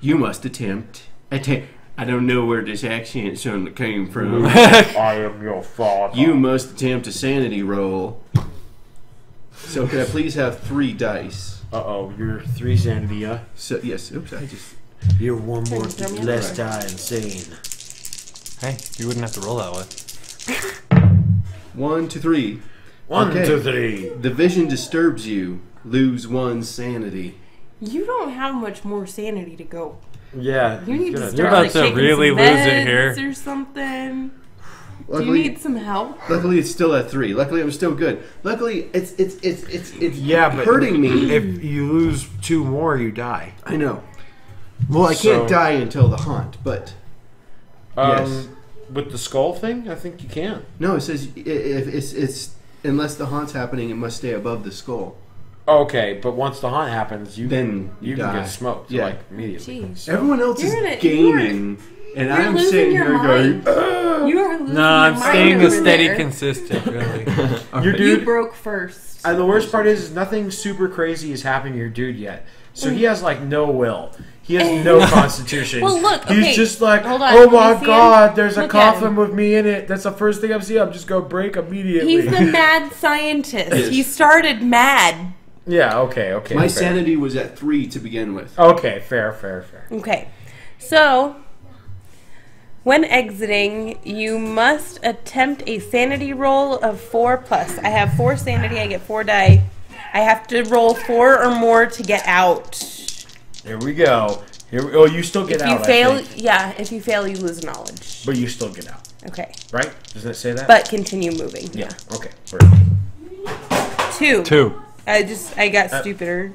You must attempt. Attempt. I don't know where this accent sound came from. [laughs] I am your father. you must attempt a sanity roll. So can I please have three dice? Uh oh, you're three sanity, uh. So yes. Oops. I just. You're one more Turn less up. die insane. Hey, you wouldn't have to roll that way. One, two, three. One, Okay. two, three. The vision disturbs you. Lose one sanity. You don't have much more sanity to go. Yeah. You need to gonna- start You're about like, to really some lose it here. or something. Do you need some help? luckily it's still at three. Luckily I'm still good. Luckily it's it's it's it's it's Yeah, but hurting me. If you lose two more, you die. I know. Well, I So- can't die until the haunt, but Um, Yes. With the skull thing, I think you can. no, it says if it's it's unless the haunt's happening, it must stay above the skull. Okay, but once the haunt happens, you Then you you can die. get smoked Yeah. like immediately. Jeez. Everyone else You're is in it- gaming, and you're I'm sitting here mind. going. You are losing No, I'm staying a steady there. consistent, [laughs] really. [laughs] Your You dude. broke first. And the worst part is, is nothing super crazy is happening to your dude yet. So he has like no will. He has [laughs] no constitution. Well, look, he's just like, hold on, oh my see god, there's a Look at coffin with me in it. That's the first thing I'm seeing. I'm just gonna break immediately. He's the mad scientist. He started mad. Yeah. Okay. Okay. My fair. sanity was at three to begin with. Okay. Fair. Fair. Fair. Okay. So, when exiting, you must attempt a sanity roll of four plus. I have four sanity, I get four die. I have to roll four or more to get out. Here we go. Here. Oh, you still get If out. you I fail, think. yeah, if you fail, you lose knowledge. but you still get out, Okay. right? Doesn't it say that? But continue moving. yeah. Yeah. Okay. Perfect. Two. Two. I just, I got Uh, stupider.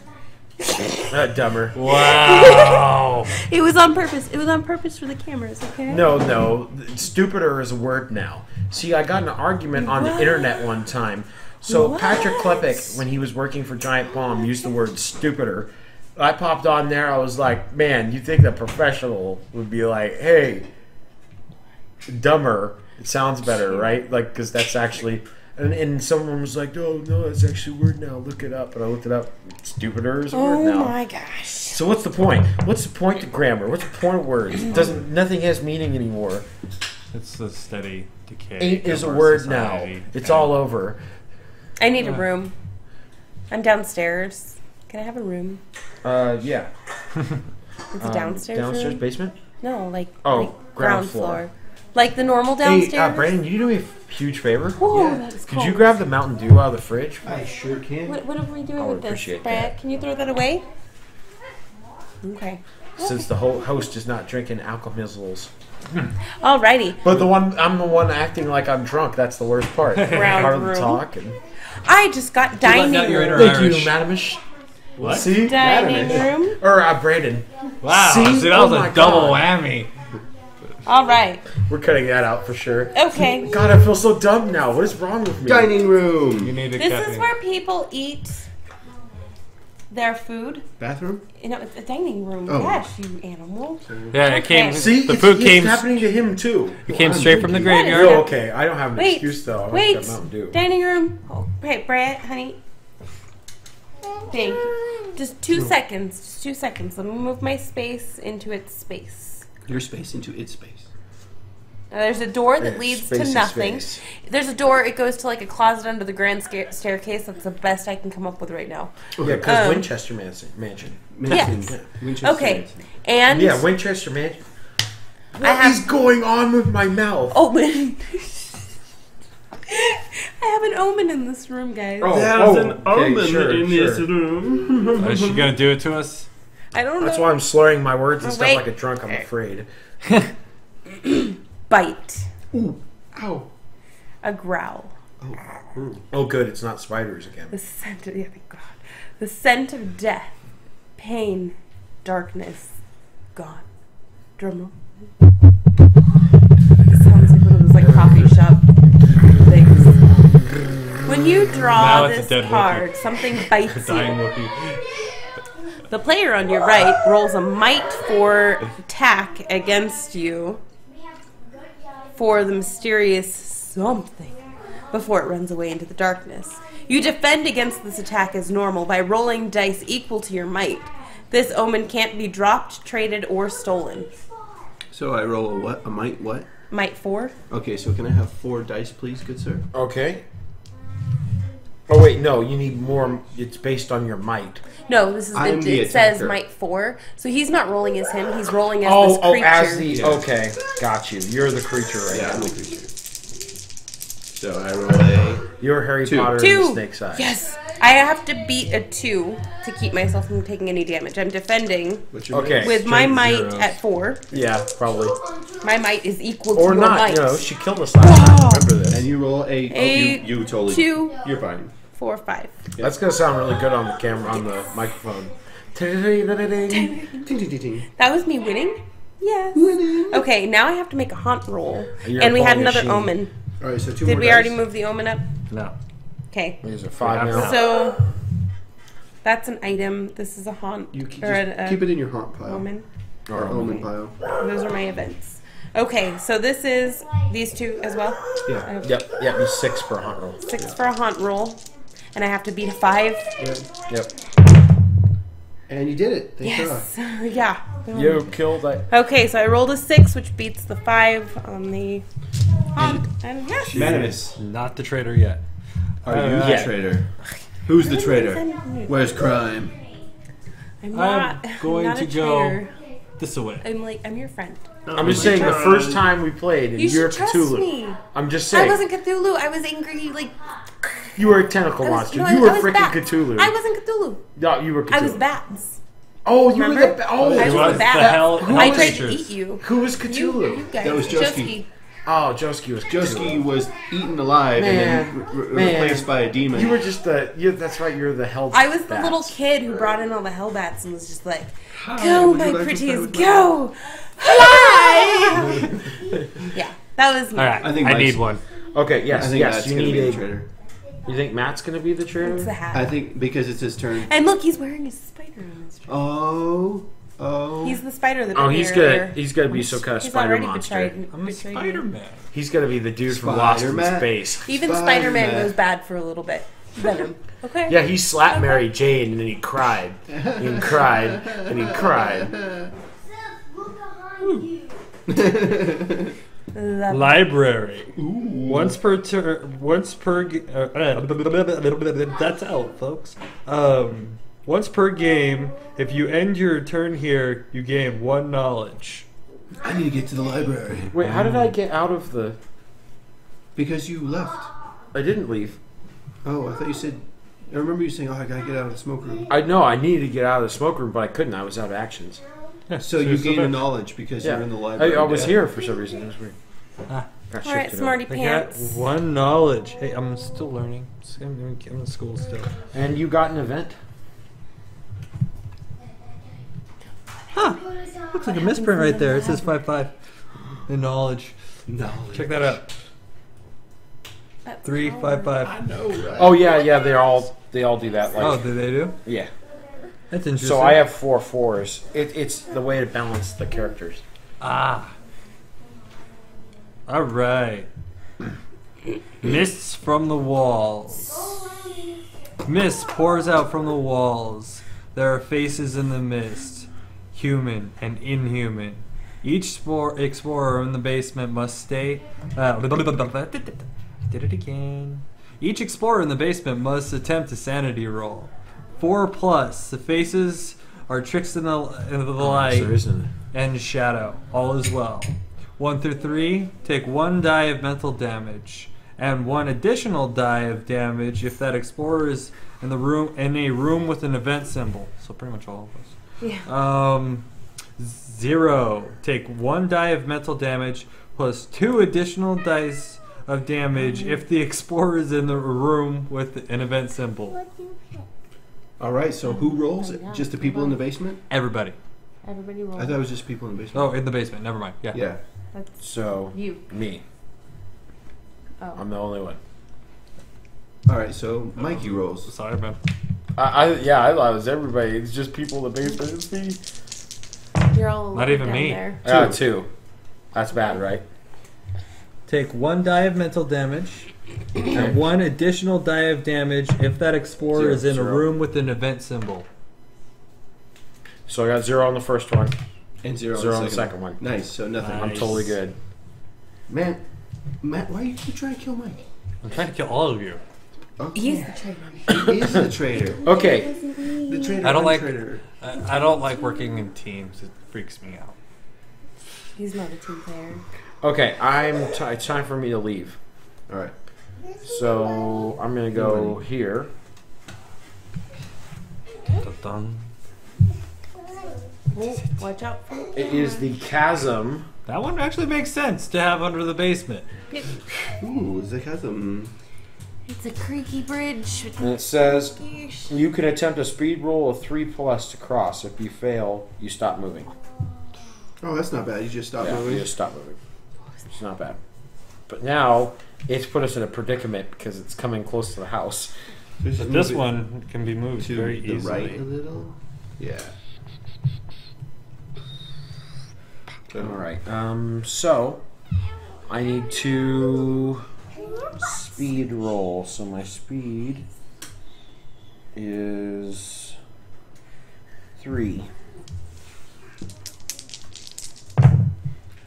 Uh, dumber. Wow. [laughs] It was on purpose. It was on purpose for the cameras, okay? No, no. Stupider is a word now. See, I got in an argument on the internet one time. So What? Patrick Klepek, when he was working for Giant Bomb, used the word stupider. I popped on there. I was like, "Man, you think a professional would be like, hey, dumber? It sounds better, right? Like, because that's actually." And, and someone was like, "Oh no, that's actually a word now. Look it up." And I looked it up. Stupider is a word Oh now. my gosh. So what's the point? What's the point of grammar? What's the point of words? It doesn't. Nothing has meaning anymore. It's the steady decay. Eight is a word society. now. It's And all over. I need a room. I'm downstairs. Can I have a room? Uh, yeah. It's a downstairs. Um, Downstairs room? basement. No, like Oh, like ground floor. Like the normal downstairs. Hey, uh, Brandon, you do me a f- huge favor. Whoa, Yeah. that is Could cold. you grab the Mountain Dew out of the fridge? I sure can. What, what are we doing I with this, appreciate Brad? that. Can you throw that away? Okay. Since the whole host is not drinking alcohols. [laughs] Alrighty. But the one I'm the one acting like I'm drunk. That's the worst part. [laughs] Round Part room. talk. And, I just got let dining out your room. inner- thank you, Irish. Madamish. What? See, Dining Madamish. room. Or uh, Brandon. Wow. See? See, that Oh was my a double God. whammy. All right. We're cutting that out for sure. Okay. God, I feel so dumb now. What is wrong with me? Dining room. You need to This cut is where people eat their food. Bathroom. You know, it's a dining room. Oh. Gosh, you animal. Yeah, it came. Okay. See, the it's, food it's came. happening to him too. It came straight from the What? graveyard. Oh, okay. I don't have an Wait. excuse though. I'm Wait. got Mountain Dew. Dining room. Oh, hey, Brad, honey. Thank you. Just two seconds. Just two seconds. Let me move my space into its space. Your space into its space. Now, there's a door that Yeah, leads space to is nothing. space. There's a door. It goes to like a closet under the grand sca- staircase. That's the best I can come up with right now. Yeah, because Um, Winchester Mansion. Mansion. Mansion. Yes. Winchester Okay. Mansion. And Yeah, Winchester Mansion. I What have is going on with my mouth? omen. [laughs] I have an omen in this room, guys. Oh, There's oh, an okay, omen sure, in sure. this room. Is she gonna do it to us? I don't That's know. why I'm slurring my words and Oh, stuff wait. like a drunk. I'm afraid. [coughs] Bite. Ow. A growl. Oh, oh, good. It's not spiders again. The scent of yeah, thank God. The scent of death, pain, darkness, gone. Drumroll. It sounds like one of those like coffee [laughs] shop things. When you draw Now it's a this dead Wookiee. card, something [laughs] bites you. Wookiee. The player on your right rolls a might for attack against you for the mysterious something before it runs away into the darkness. You defend against this attack as normal by rolling dice equal to your might. This omen can't be dropped, traded, or stolen. So I roll a what? A might what? Might 4? Okay, so can I have four dice, please, good sir? Okay. Oh wait, no. You need more. It's based on your might. No, this is the, I'm the it says attacker. might 4. So he's not rolling as him, he's rolling as Oh, this oh, creature. as the okay, got you. You're the creature right Yeah, I'm now. the creature. So I roll a. You're Harry Two. Potter and Two. the Snake's Eye. Yes. I have to beat a 2 to keep myself from taking any damage. I'm defending What's your Okay. with my Straight might zeros. at 4. Yeah, probably. My might is equal Or to your not. might. You know, she killed us last time. Remember this. And you roll a. A oh, you, you totally. two. You're fine. 4 5. That's gonna sound really good on the camera, on the microphone. That was me winning? Yes. Okay, now I have to make a haunt roll. You're and we had another sheen. omen. All right, so two Did more we already move the omen up? No. Okay. These are five now. So that's an item. This is a haunt You keep, or just a keep it in your haunt pile. omen. Or omen pile. Those are my events. Okay, so this is these two as well. I Yeah. have Yep, yep. Six for a haunt roll. Six for a haunt roll, and I have to beat a five. yeah. Yep. And you did it. Thank Yes. [laughs] yeah. You killed that. Okay, so I rolled a six, which beats the five on the haunt. And yes. God. Not the traitor yet. Are you Uh, the yeah. traitor? Who's the traitor? Where's crime? I'm Where's crime? not. [laughs] going not to a go- traitor. This away. I'm like I'm your friend. I'm just saying the first time we played and You you're trust Cthulhu. me. I'm just saying. I wasn't Cthulhu. I was angry. Like you were a tentacle was, monster. no, you I were freaking bats. Cthulhu. I wasn't Cthulhu. no, you were Cthulhu. I was bats. Oh, you were the ba- oh. I was was a bat. the hell- I hell tried to eat you. Who was You, Cthulhu? you guys. That was Joski. Oh, Joski was Cthulhu. Joski was eaten alive and then re- re- man. replaced by a demon. You were just the. You, that's right. You're the hell. I was the bats. little kid who brought in all the hell bats and was just like, "Go, would my like pretties, play with my- go, fly!" [laughs] yeah, that was me. All right, I think I Mike's- need one. Okay. I Yes. think Yes. You need be a. traitor. You think Matt's gonna be the traitor? It's the hat. I think because it's his turn. and look, he's wearing a spider on his dress. Oh, oh. He's the spider that. Oh, he's me gonna. earlier. He's gonna be some kind of He's spider already monster. betrayed, I'm a betrayed you. Spider Man. He's gonna be the dude from Lost in Spider-Man. Space. Even Spider-Man. Spider-Man goes bad for a little bit. Venom. [laughs] Okay. Yeah, he slapped Mary Jane and then he cried. And he cried and he cried. The- [laughs] Library. Once per turn. Once per. G- uh, uh, [laughs] that's out, folks. Um, once per game. If you end your turn here, you gain one knowledge. I need to get to the library Wait, how did I get out of the? because you left. I didn't leave. Oh, I thought you said. I remember you saying, "Oh, I gotta get out of the smoke room." I know I needed to get out of the smoke room, but I couldn't. I was out of actions. So you gain a knowledge because Yeah. you're in the library. I was Yeah. here for some reason. It was weird. Ah. Got All right, shifted smarty I got pants. one knowledge. Hey, I'm still learning. I'm, I'm in school still. And you got an event. Looks like a misprint right there. It says five five. In knowledge. Knowledge. Check that out. That's Three power. five five. I know, right? Oh yeah, yeah. They all they all do that. Like Oh, do they do? yeah. That's interesting. So I have four fours. It, it's the way to balance the characters. Ah. All right. [clears throat] Mists from the walls. Mist pours out from the walls. There are faces in the mist, human and inhuman. Each spore, explorer in the basement must stay. Uh, did it again. Each explorer in the basement must attempt a sanity roll. Four plus. The faces are tricks in the, in the light there isn't. and shadow. All is well. One through three, take one die of mental damage, and one additional die of damage if that explorer is in the room in a room with an event symbol. So pretty much all of us. Yeah. Um, zero. Take one die of mental damage plus two additional dice of damage if the explorer is in the room with an event symbol. All right. So who rolls it? Just the people in the basement? Everybody. Everybody rolls. I thought it was just people in the basement. Oh, in the basement. Never mind. Yeah. Yeah. That's So you. me, Oh. I'm the only one. All right. So Mikey rolls. Sorry, man. I, I yeah, I thought it was everybody. It's just people in the basement. It's me. You're all Not even down me. There. Ah, two. That's bad, right? Take one die of mental damage and one additional die of damage if that explorer Zero, is in zero. a room with an event symbol. So I got zero on the first one, And zero, zero on on the second one. Nice. So nothing. I'm totally good. Man, Matt, why are you keep trying to kill Mike? I'm trying to kill all of you. Okay. He's the traitor. He is the traitor. [laughs] Okay, The traitor. I don't like- Traitor. I, I don't like working in teams. It freaks me out. He's not a team player. okay. I'm. T- it's time for me to leave. All right. So I'm gonna go here. Dun-dun. Oh, watch out for It is the chasm. That one actually makes sense to have under the basement. Ooh, Zekazum. It's a creaky bridge. And it says Yeesh. you can attempt a speed roll of three plus to cross. If you fail, you stop moving. Oh, that's not bad. You just stop yeah, moving. you just stop moving. It's not bad. But now it's put us in a predicament because it's coming close to the house. Just But this one can be moved to very the easily. right a little. Yeah. All right. Um. So I need to speed roll. So my speed is three.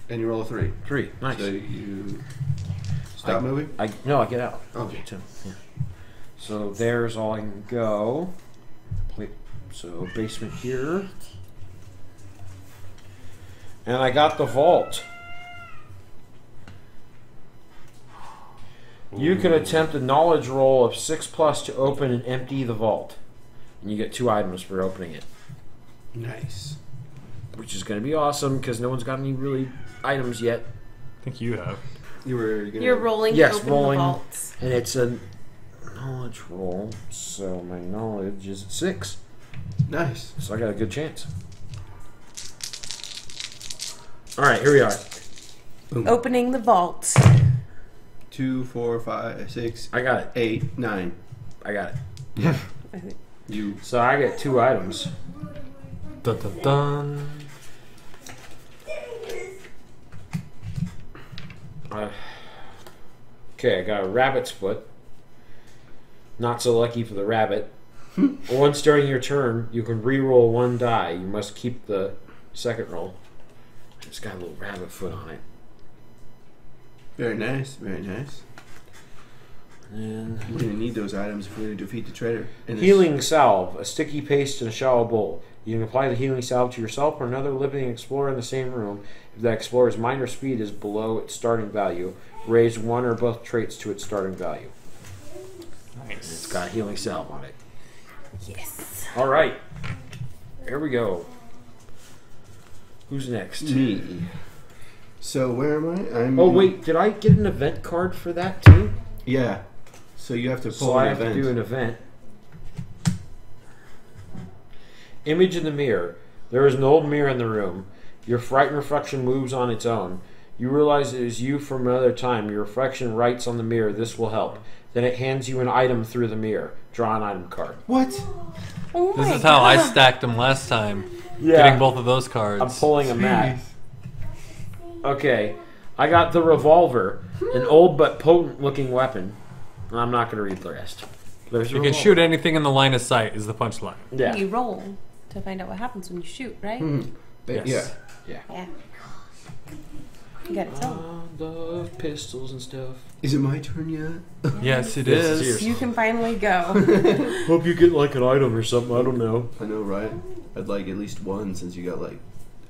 And you roll a three. Three. Nice. So you stop I- moving. I no. I get out. Okay. Two. Yeah. So there's all I can go. Wait, so basement here. And I got the vault. You can attempt a knowledge roll of six plus to open and empty the vault. And you get two items for opening it. Nice. Which is going to be awesome because no one's got any really items yet. I think you have. You were gonna You're rolling Yes, to open rolling. the vaults. And it's a knowledge roll. So my knowledge is at six. Nice. So I got a good chance. All right, here we are. Opening the vault. Two, four, five, six, I got it. eight, nine. I got it. Yeah. I think. You So I get two items. Dun dun dun. Uh, okay, I got a rabbit's foot. Not so lucky for the rabbit. [laughs] Once during your turn, you can re-roll one die. You must keep the second roll. It's got a little rabbit foot on it. Very nice, very nice. And We're gonna need those items if we're gonna defeat the traitor. And this- healing salve, a sticky paste in a shallow bowl. You can apply the healing salve to yourself or another living explorer in the same room. If that explorer's minor speed is below its starting value, raise one or both traits to its starting value. Nice. It's got healing salve on it. Yes. All right, here we go. Who's next? Me. So where am I? I'm. Oh wait, did I get an event card for that too? Yeah. So you have to pull So I have event. to do an event. Image in the mirror. There is an old mirror in the room. Your frightened reflection moves on its own. You realize it is you from another time. Your reflection writes on the mirror, This will help. Then it hands you an item through the mirror. Draw an item card. What? Oh This is how I stacked them last time. Getting both of those cards. I'm pulling a mat. Okay. I got the revolver, an old but potent looking weapon. I'm not going to read the rest. There's You can shoot anything in the line of sight. Is the punchline. Yeah. You roll to find out what happens when you shoot, right? Hmm. Ba- Yes. Yeah. Yeah. You gotta tell. me. Uh, the pistols and stuff. Is it my turn yet? Yes, Yes, it is. is. You can finally go. [laughs] Hope you get like an item or something. I don't know. I know, right? I'd like at least one since you got like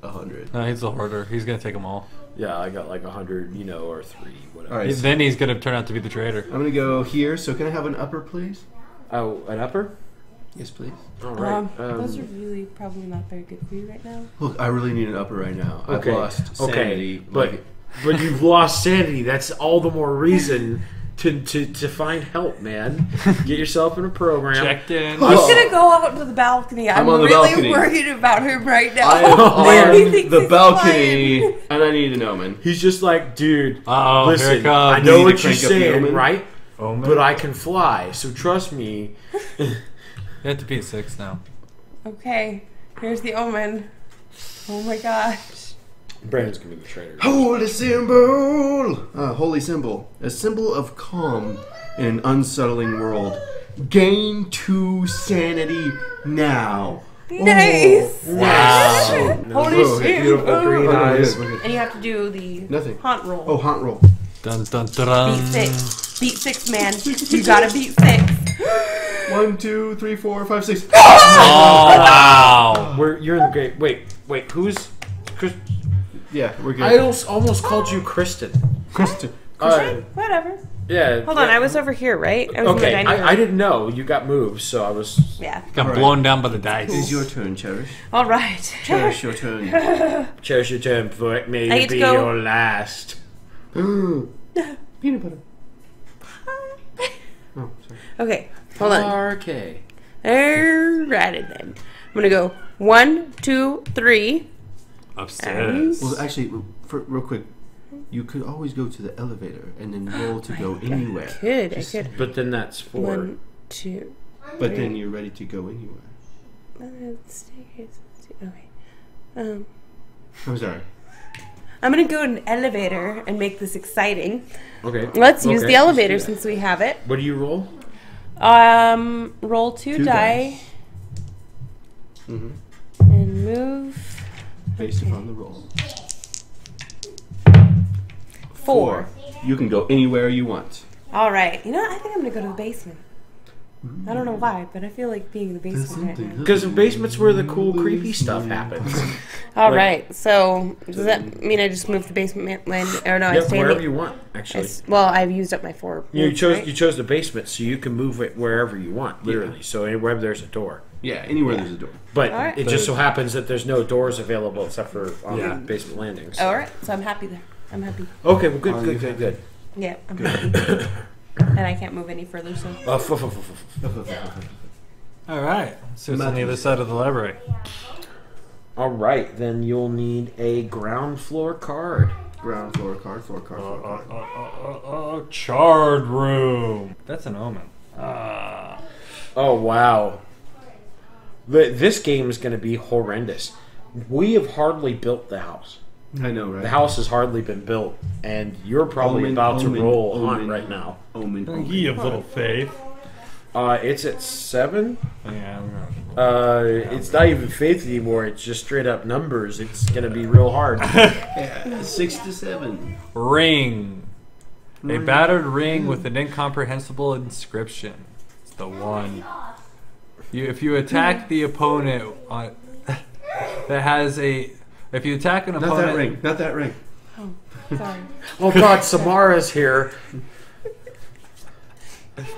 a hundred. No, he's the hoarder. He's gonna take them all. Yeah, I got like a hundred, you know, or three, whatever. All right. Then he's gonna turn out to be the traitor. I'm gonna go here. So can I have an upper, please? Oh, an upper. Yes, please. All right. Um, um, those are really probably not very good for you right now. Look, I really need an upper right now. Okay. I've lost Okay, sanity. but- like- but you've lost sanity. That's all the more reason to to, to find help, man. Get yourself in a program. Checked in. He's Oh. gonna go out to the balcony. I'm, I'm on the really balcony. worried about him right now. I [laughs] am on thinks the balcony, flying. and I need an omen. He's just like, dude. Oh, here listen, it comes. I know need what you're crank up the saying, right? Oh man. But I can fly, so trust me. You have to be at six now. Okay, here's the omen. Oh my gosh. Brandon's gonna be the traitor. Holy symbol! Uh, holy symbol. A symbol of calm in an unsettling world. Gain two sanity now. Nice. Wow. [laughs] Holy Whoa, shit. beautiful Oh. green Okay, eyes. we're good, we're good. And you have to do the Nothing. haunt roll. Oh, haunt roll. Dun dun dun. Beat six. Beat six, man. You gotta beat six. [gasps] One, two, three, four, five, six. [laughs] Oh wow. We're, you're in the great. Wait, wait. Who's? Chris, Yeah, we're good. I almost, almost called you Kristen. Kristen. Uh, Whatever. yeah. Hold on, yeah. I was over here, right? I was in the Okay, dining room. I, I didn't know you got moved, so I was. Yeah. Got Alright. blown down by the dice. It is your turn, Cherish. All right. Cherish, your [laughs] turn. Cherish your turn for it may get to be go. your last. [gasps] Peanut butter. [laughs] Oh, sorry. Okay, hold on. RK. Alrighty then. I'm gonna go one, two, three. Upstairs. Well, actually, for, real quick, you could always go to the elevator and then roll to go anywhere. Could I Just- could But then that's four. one, two. But then you're ready to go anywhere. Uh, staircase. Okay. Um, I'm sorry. I'm gonna go in an elevator and make this exciting. Okay. Let's use the elevator since we have it. What do you roll? Um, roll two, Two die hmm and move Based upon the roll. four. You can go anywhere you want. All right. You know, what? I think I'm gonna go to the basement. I don't know why, but I feel like being in the basement right now. Because in basements where the cool, creepy stuff happens. [laughs] All Like- right. So does that mean I just move the basement land? Or no, I Yep, stay in wherever the, you want, I actually. s- well, I've used up my four. You moves, chose right? you chose the basement, so you can move it wherever you want, literally. So anywhere there's a door. Yeah, anywhere there's a door. But Alright. it just so happens that there's no doors available except for on Yeah. the basement landings. All right. So I'm happy there. I'm happy. Okay, well, good, Are good, good, good. Yeah, I'm happy. [laughs] and I can't move any further. So Uh, f- f- f- f- All right. So it's on the other side of the library. All right, then you'll need a ground floor card. Ground floor card, floor card, Uh, floor uh, card. uh, uh, uh, charred room. That's an omen. Ah. Oh wow, Th- this game is going to be horrendous. We have hardly built the house. I know, right? The house has hardly been built, and you're probably Omen, about to omen, roll hunt omen. right now. Omen. omen. Ye of little faith. Uh, it's at seven. Yeah. I'm gonna- Uh, it's not even faith anymore. It's just straight up numbers. It's gonna be real hard. [laughs] Yeah, six to seven. Ring. A battered ring with an incomprehensible inscription. It's the one. You, if you attack the opponent on, [laughs] that has a, if you attack an opponent, Not opponent, that ring. Not that ring. Oh, sorry. [laughs] oh God, Samara's here.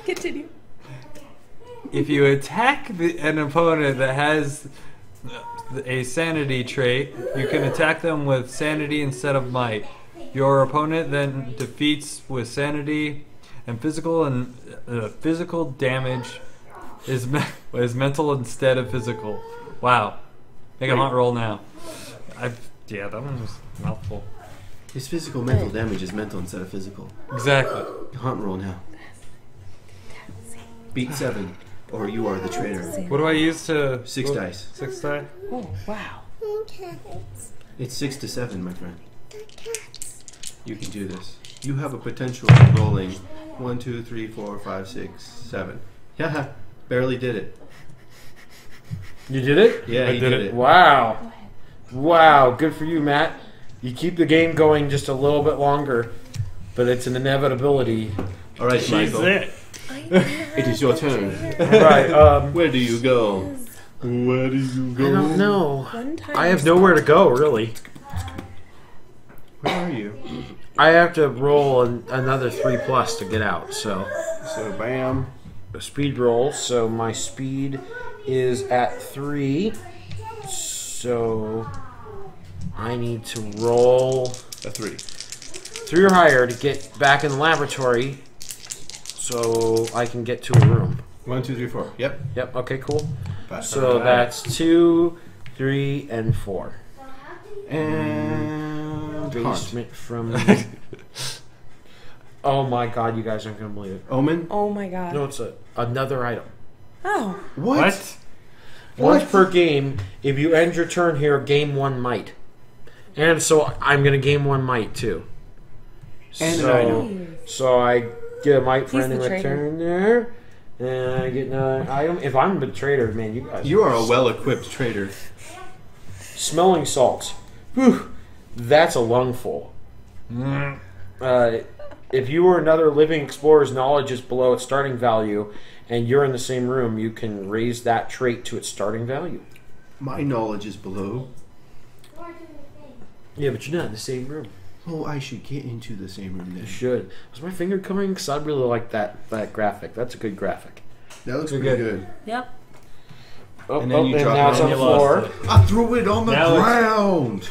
Continue. if you attack the, an opponent that has a sanity trait, you can attack them with sanity instead of might. Your opponent then defeats with sanity and physical and uh, physical damage is me- is mental instead of physical. Wow, make a haunt roll now. I yeah, that one was mouthful. His physical mental damage is mental instead of physical. Exactly. Haunt roll now. Beat seven, or you are the traitor. What do I use to Six what- dice. Six die. Oh wow. It's six to seven, my friend. You can do this. You have a potential of rolling one, two, three, four, five, six, seven. [laughs] Yeah, barely did it. You did it. Yeah, I he did did, it. it. Wow, wow, good for you, Matt. You keep the game going just a little bit longer, but it's an inevitability. All right, She's Michael. it. [laughs] It is your turn. right. Um, Where do you go? Where do you go? I don't know. I have nowhere to go really. Where are you? I have to roll an, another three plus to get out. So So, bam. Speed roll. So my speed is at three. So I need to roll A three. three or higher to get back in the laboratory, so I can get to a room. One, two, three, four. Yep. Yep. Okay. Cool. So that's two, three, and four. and. Basement from. [laughs] oh my god, you guys aren't gonna believe it. Omen. Oh my god. No, it's a, another item. Oh. What? What? Once per game, if you end your turn here, game one might. And so I'm gonna game one might too. And an so, item. so I get a might for He's ending the my turn there. And I get another item. If I'm the traitor, man, you guys. You are a well-equipped traitor. Smelling salts. Whew. That's a lungful. Mm. Uh, if you or another living explorer's knowledge is below its starting value, and you're in the same room, you can raise that trait to its starting value. My knowledge is below. Yeah, but you're not in the same room. Oh, I should get into the same room You should. Was my finger coming? Because I really like that that graphic. That's a good graphic. That looks Pretty pretty good. good. Yep. Oh, And then oh, you drop now it on the floor. it. I threw it on the Now ground.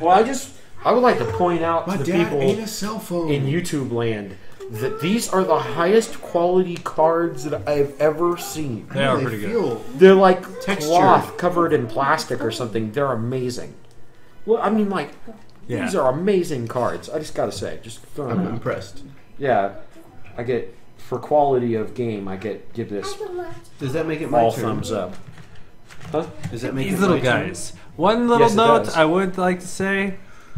Well, I just I would like to point out My to the people a cell phone. in YouTube land that these are the highest quality cards that I've ever seen. They do are pretty good. They're like Texture. cloth covered in plastic or something. They're amazing. Well, I mean, like Yeah. these are amazing cards. I just gotta say, just throwing I'm them out. impressed. yeah. I get for quality of game. I get give this Does that make it my all turn? thumbs up. Does that make These it little my turn? guys. One little Yes, note. I would like to say: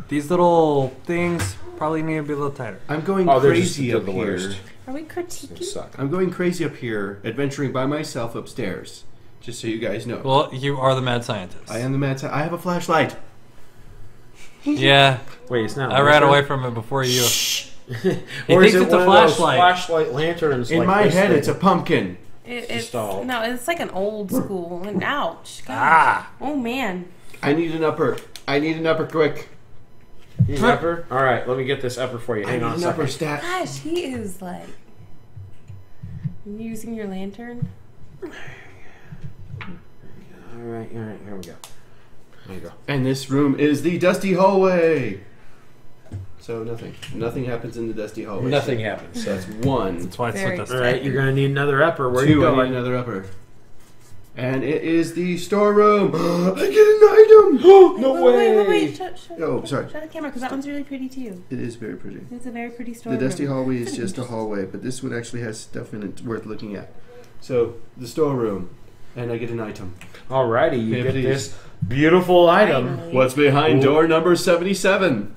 these little things probably need to be a little tighter. I'm going Oh, they're just crazy up the here. worst. Are we They critiquing? suck. I'm going crazy up here, adventuring by myself upstairs. Just so you guys know. Well, you are the mad scientist. I am the mad. Ti- I have a flashlight. [laughs] Yeah, Wait, it's not. I ran away from it before you. [laughs] or thinks is it it's a one of those flashlight. flashlight lanterns? In like my this head, thing? it's a pumpkin. It, it's Stall. no, it's like an old school. And ouch. God. Ah. Oh man. I need an upper. I need an upper quick. He's upper. All right, let me get this upper for you. Hang need on a an upper second. stat. Gosh, he is like using your lantern. All right, all right, here we go. There you go. And this room is the dusty hallway. So nothing. Nothing happens in the dusty hallway. Nothing happens. So that's one. That's why it's Very so dusty. All right, you're gonna need another upper. Where Two, you I need going? another upper. And it is the storeroom. [gasps] I get an item. [gasps] no wait, wait, wait, way. wait. Shut, shut, Oh, sorry. shut the camera because that one's really pretty too. It is very pretty. It's a very pretty storeroom. The dusty hallway is just a hallway, but this one actually has stuff in it worth looking at. So the storeroom, and I get an item. Alrighty, you Yeah, get please. this beautiful item. Finally. What's behind Ooh. door number seventy-seven?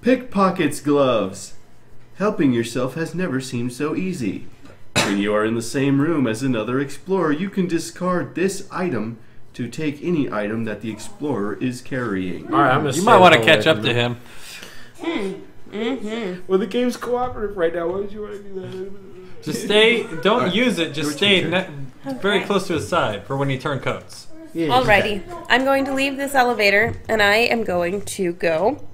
Pickpockets gloves. Helping yourself has never seemed so easy. When you are in the same room as another explorer, you can discard this item to take any item that the explorer is carrying. All right, I'm gonna. You might want to catch up to him. Mm-hmm. Well, the game's cooperative right now. Why would you want to do that? Just stay. Don't Alright. use it. Just stay to ne- very close to his side for when you turn coats. Yeah, Alrighty, I'm going to leave this elevator and I am going to go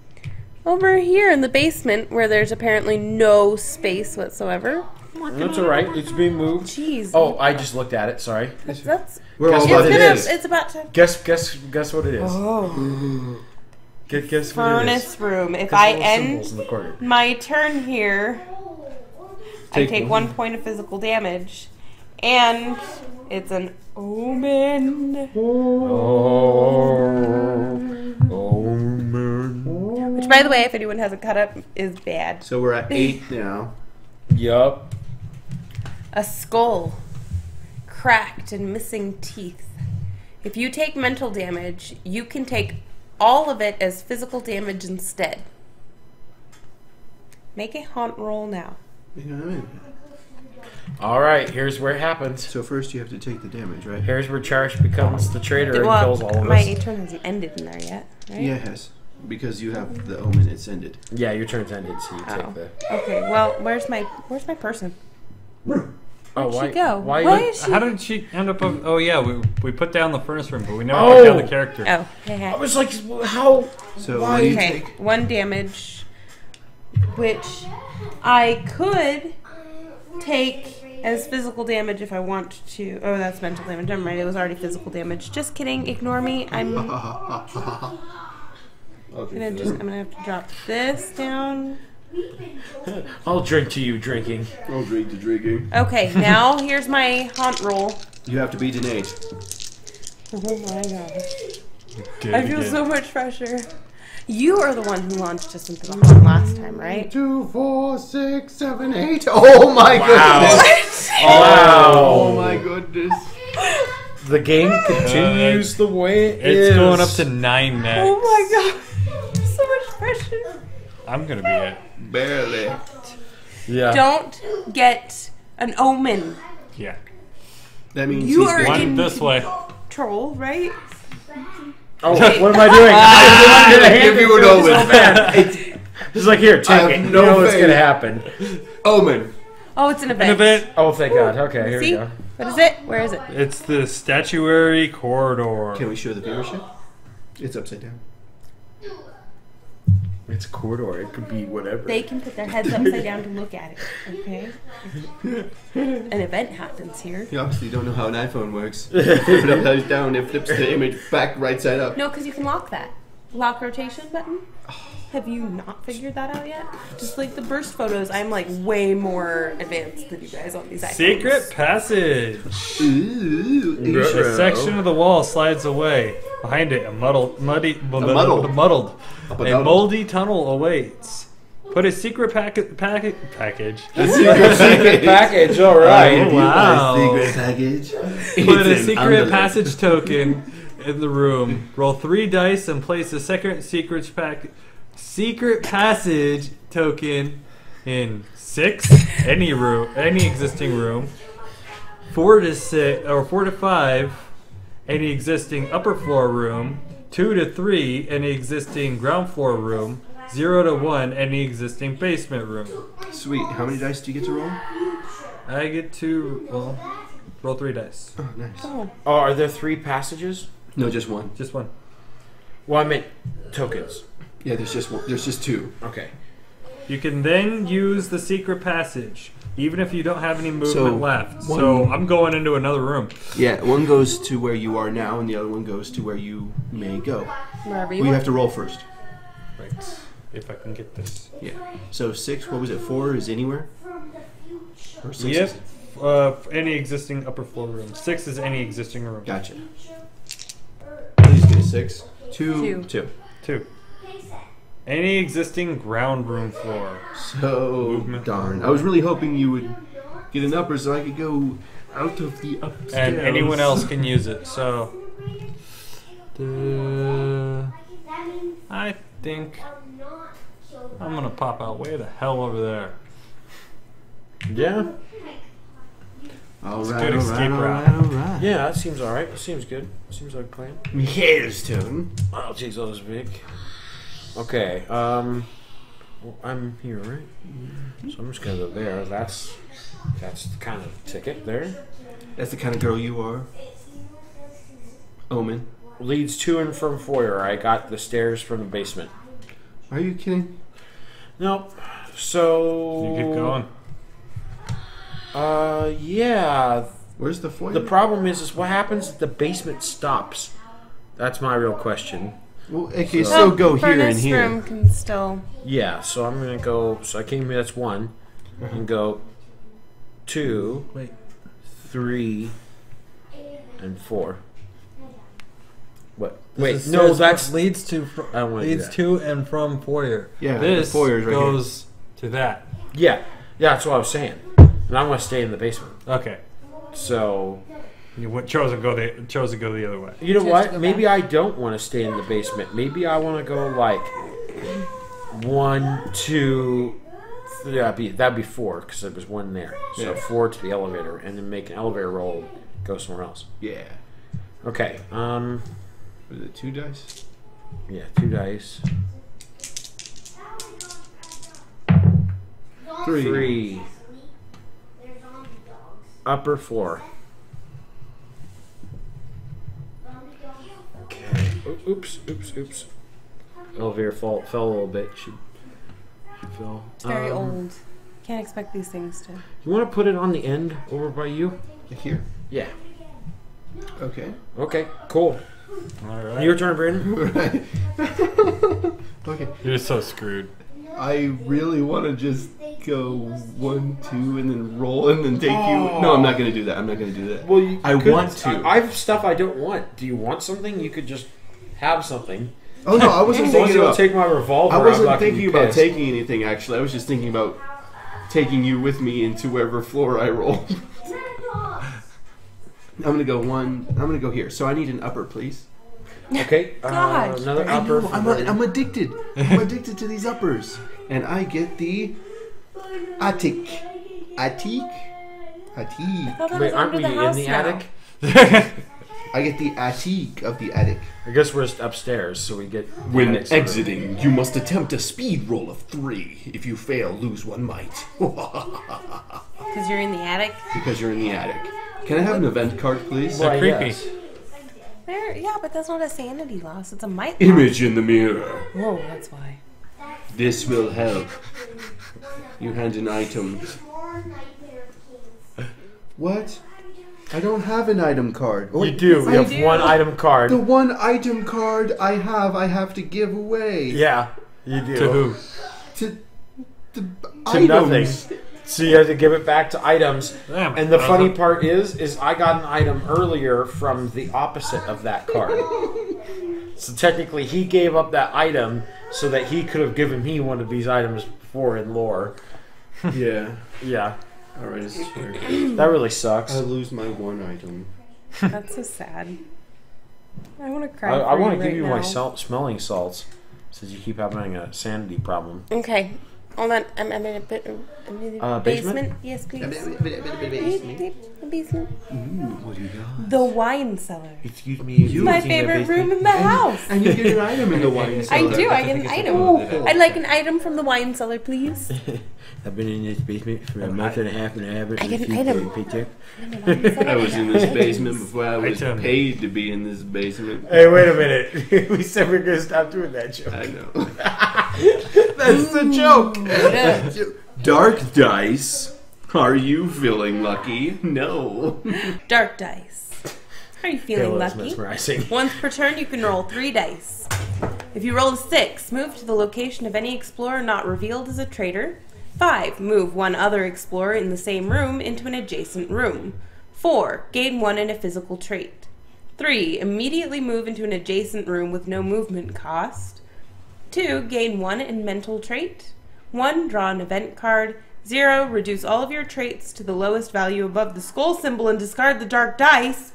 over here in the basement where there's apparently no space whatsoever. That's all right. It's being moved. Jeez. Oh, I just looked at it. Sorry. that's, that's We're Guess it's, what it gonna, is. it's about to. Guess, guess, guess what it is. Oh, [gasps] Guess, guess what it is. furnace room. If I the little symbols end in the corner. my turn here, I Take take one. one point of physical damage, and it's an omen. Oh, oh man. Which, by the way, if anyone hasn't caught up, is bad. So we're at eight [laughs] now. Yup. A skull, cracked and missing teeth. If you take mental damage, you can take all of it as physical damage instead. Make a haunt roll now. You know what I? All right. Here's where it happens. So first you have to take the damage, right? Here's where Cherish becomes the traitor and well, kills all of my us. turn hasn't ended in there yet, right? Yes, because you have the omen. It's ended. Yeah, your turn's ended, so you Oh. take the. Okay. Well, where's my where's my person? [clears throat] Oh, Where'd why? she go? Why? Why is she? How did she end up? Of, oh yeah, we, we put down the furnace room, but we never Oh! put down the oh. character. Oh, hey, hey. I was like, how? So Why? what you Okay, take? one damage, which I could take as physical damage if I want to. Oh, that's mental damage. Never mind, it was already physical damage. Just kidding. Ignore me. I'm [laughs] gonna just. I'm gonna have to drop this down. [laughs] I'll drink to you drinking. I'll drink the drinking. Okay, now here's my haunt roll. You have to beat an eight. Oh my gosh. Good, I feel good. so much pressure. You are the one who launched us into the haunt last time, right? Two, four, six, seven, eight. Oh my Wow. goodness! [laughs] Oh wow. Oh my goodness! The game continues uh, the way it is. It's going up to nine next. Oh my god. [laughs] So much pressure. I'm gonna be it. Barely. Yeah. Don't get an omen. Yeah. That means You he's are big. One in- this way. Troll, right? Oh, what am I doing? [laughs] I'm gonna Give you an omen. It's Just like here, I take have it. You no know what's faith. gonna happen. Omen. Oh, it's an event. An event. Oh, thank God. Okay, here See? we go. What is it? Where is it? It's the statuary corridor. Can we show the viewership? It's upside down. It's a corridor. It could be whatever. They can put their heads upside down to look at it. Okay? An event happens here. You obviously don't know how an iPhone works. Flip it upside down, it flips the image back right side up. No, because you can lock that. Lock rotation button. Have you not figured that out yet? Just like the burst photos, I'm like way more advanced than you guys on these iPhones. Secret passage. Ooh, A section of the wall slides away. Behind it, a muddled, muddy, muddled. [laughs] muddled. A moldy tunnel awaits. Put a secret packet, packet, package. Secret [laughs] package. All right. Oh, wow. [laughs] Secret package. Put a It's an secret envelope. passage token in the room. Roll three dice and place a second secret pack secret passage token in six any room any existing room. Four to six or four to five any existing upper floor room. Two to three any existing ground floor room. Zero to one any existing basement room. Sweet. How many dice do you get to roll? I get to well roll three dice. Oh, nice. Oh, Oh, are there three passages? No, just one. Just one. Well, I meant tokens. Yeah, there's just one. There's just two. Okay. You can then use the secret passage, even if you don't have any movement So, left. one- So I'm going into another room. Yeah, one goes to where you are now, and the other one goes to where you may go. wherever you We want. have to roll first. Right. If I can get this. Yeah. So six. What was it? Four is anywhere. Or six Yep. is- Uh, any existing upper floor room. Six is any existing room. Gotcha. Please six. Two. Two. Two. Two. Any existing ground room floor. So Movement. darn. I was really hoping you would get an upper so I could go out of the upstairs. And anyone else can use it. So. Uh, I think I'm gonna pop out way the hell over there. Yeah. All It's a right, good all right, escape all route. right, all right. Yeah, that seems alright. That seems good. Seems like a plan. Hailstone. Oh, jeez, that was big. Okay, um, well, I'm here, right? So I'm just gonna go there. That's that's the kind of ticket there. That's the kind of girl you are. Omen. Leads to and from foyer. I got the stairs from the basement. Are you kidding? Nope. So You keep going. Uh, yeah. Where's the foyer? The problem is, is what happens if the basement stops? That's my real question. well, it can So- still Well, go here and furnace here. room can still. Yeah, so I'm gonna go. So I came here. That's one, and go two, Wait. three, and four. What? This Wait, no, stairs that's leads to fr- I don't wanna do leads that. to and from foyer. Yeah, this the foyer's right here. goes to that. yeah, yeah. That's what I was saying. And I'm gonna stay in the basement. Okay. So You went, chose to go the chose to go the other way. you know Choose what? Maybe back. I don't want to stay in the basement. Maybe I want to go like one, two. th- Yeah, that'd be that'd be four because there was one there. So Yeah. four to the elevator, and then make an elevator roll, go somewhere else. Yeah. Okay. Um. Was it two dice? Yeah. Two dice. Three. Three. Upper floor. Okay. O- Oops. Oops. Oops. Elevator fall, fell a little bit. She, she fell. It's very Um, old. Can't expect these things to. You want to put it on the end over by you? Here. Yeah. Okay. Okay. Cool. All right. Your turn, Brandon. [laughs] [laughs] Okay. You're so screwed. I really want to just go one, two, and then roll, and then take you. No, I'm not gonna do that. I'm not gonna do that. Well, you I could- want to. I, I have stuff I don't want. Do you want something? You could just have something. Oh no, I wasn't [laughs] As long as thinking you don't about. take my revolver. I I'm wasn't not gonna be thinking about pissed. taking anything. Actually, I was just thinking about taking you with me into wherever floor I roll. [laughs] I'm gonna go one. I'm gonna go here. So I need an upper, please. Okay. Uh, another I upper. know, I'm, Brandon. I'm addicted. I'm addicted to these uppers, and I get the attic, attic, I attic. thought that Wait, was aren't under we the in house the now. attic? I get the attic of the attic. I guess we're just upstairs, so we get. the When attic sort of- exiting, you must attempt a speed roll of three. If you fail, lose one might. [laughs] Because you're in the attic. because you're in the attic. Can I have an event card, please? Why, creepy. yes. There, yeah, but that's not a sanity loss. It's a might. loss. Image in the mirror. Whoa, that's why. This will help. You hand an item. What? I don't have an item card. Oh, You do. I You have do. one item card. The one item card I have, I have to give away. Yeah, you do. To who? To, the To items. nothing. So you have to give it back to items. Damn. And the funny part is, is I got an item earlier from the opposite of that card. [laughs] so technically, he gave up that item so that he could have given me one of these items before in lore. [laughs] Yeah. Yeah, Alright, it's fair. [clears throat] that really sucks. I lose my one item. [laughs] That's so sad. I want to cry. I for want to you give you now. my salt, smelling salts since you keep having a sanity problem. Okay, hold on. I'm, I'm in a bit. I'm in the Uh, basement? Yes, please. Beep, the? Ooh, what do you got? The wine cellar. Excuse me. It's my favorite room in the house. And you get an item in the wine [laughs] cellar. I do. I get an item. I'd like an item from the wine cellar, please. [laughs] I've been in this basement for a month and a half and I haven't I get an received item. a paycheck. [laughs] I was in this basement before I was Item. paid to be in this basement. Hey, wait a minute. we said we are gonna stop doing that joke. I know. That's the joke. Dark dice. Are you feeling lucky? No. [laughs] Dark dice. Are you feeling Hell, that's lucky? mesmerizing. [laughs] Once per turn, you can roll three dice. If you roll a six, move to the location of any explorer not revealed as a traitor. Five, move one other explorer in the same room into an adjacent room. Four, gain one in a physical trait. Three, immediately move into an adjacent room with no movement cost. Two, gain one in mental trait. One, draw an event card. Zero, reduce all of your traits to the lowest value above the skull symbol and discard the dark dice.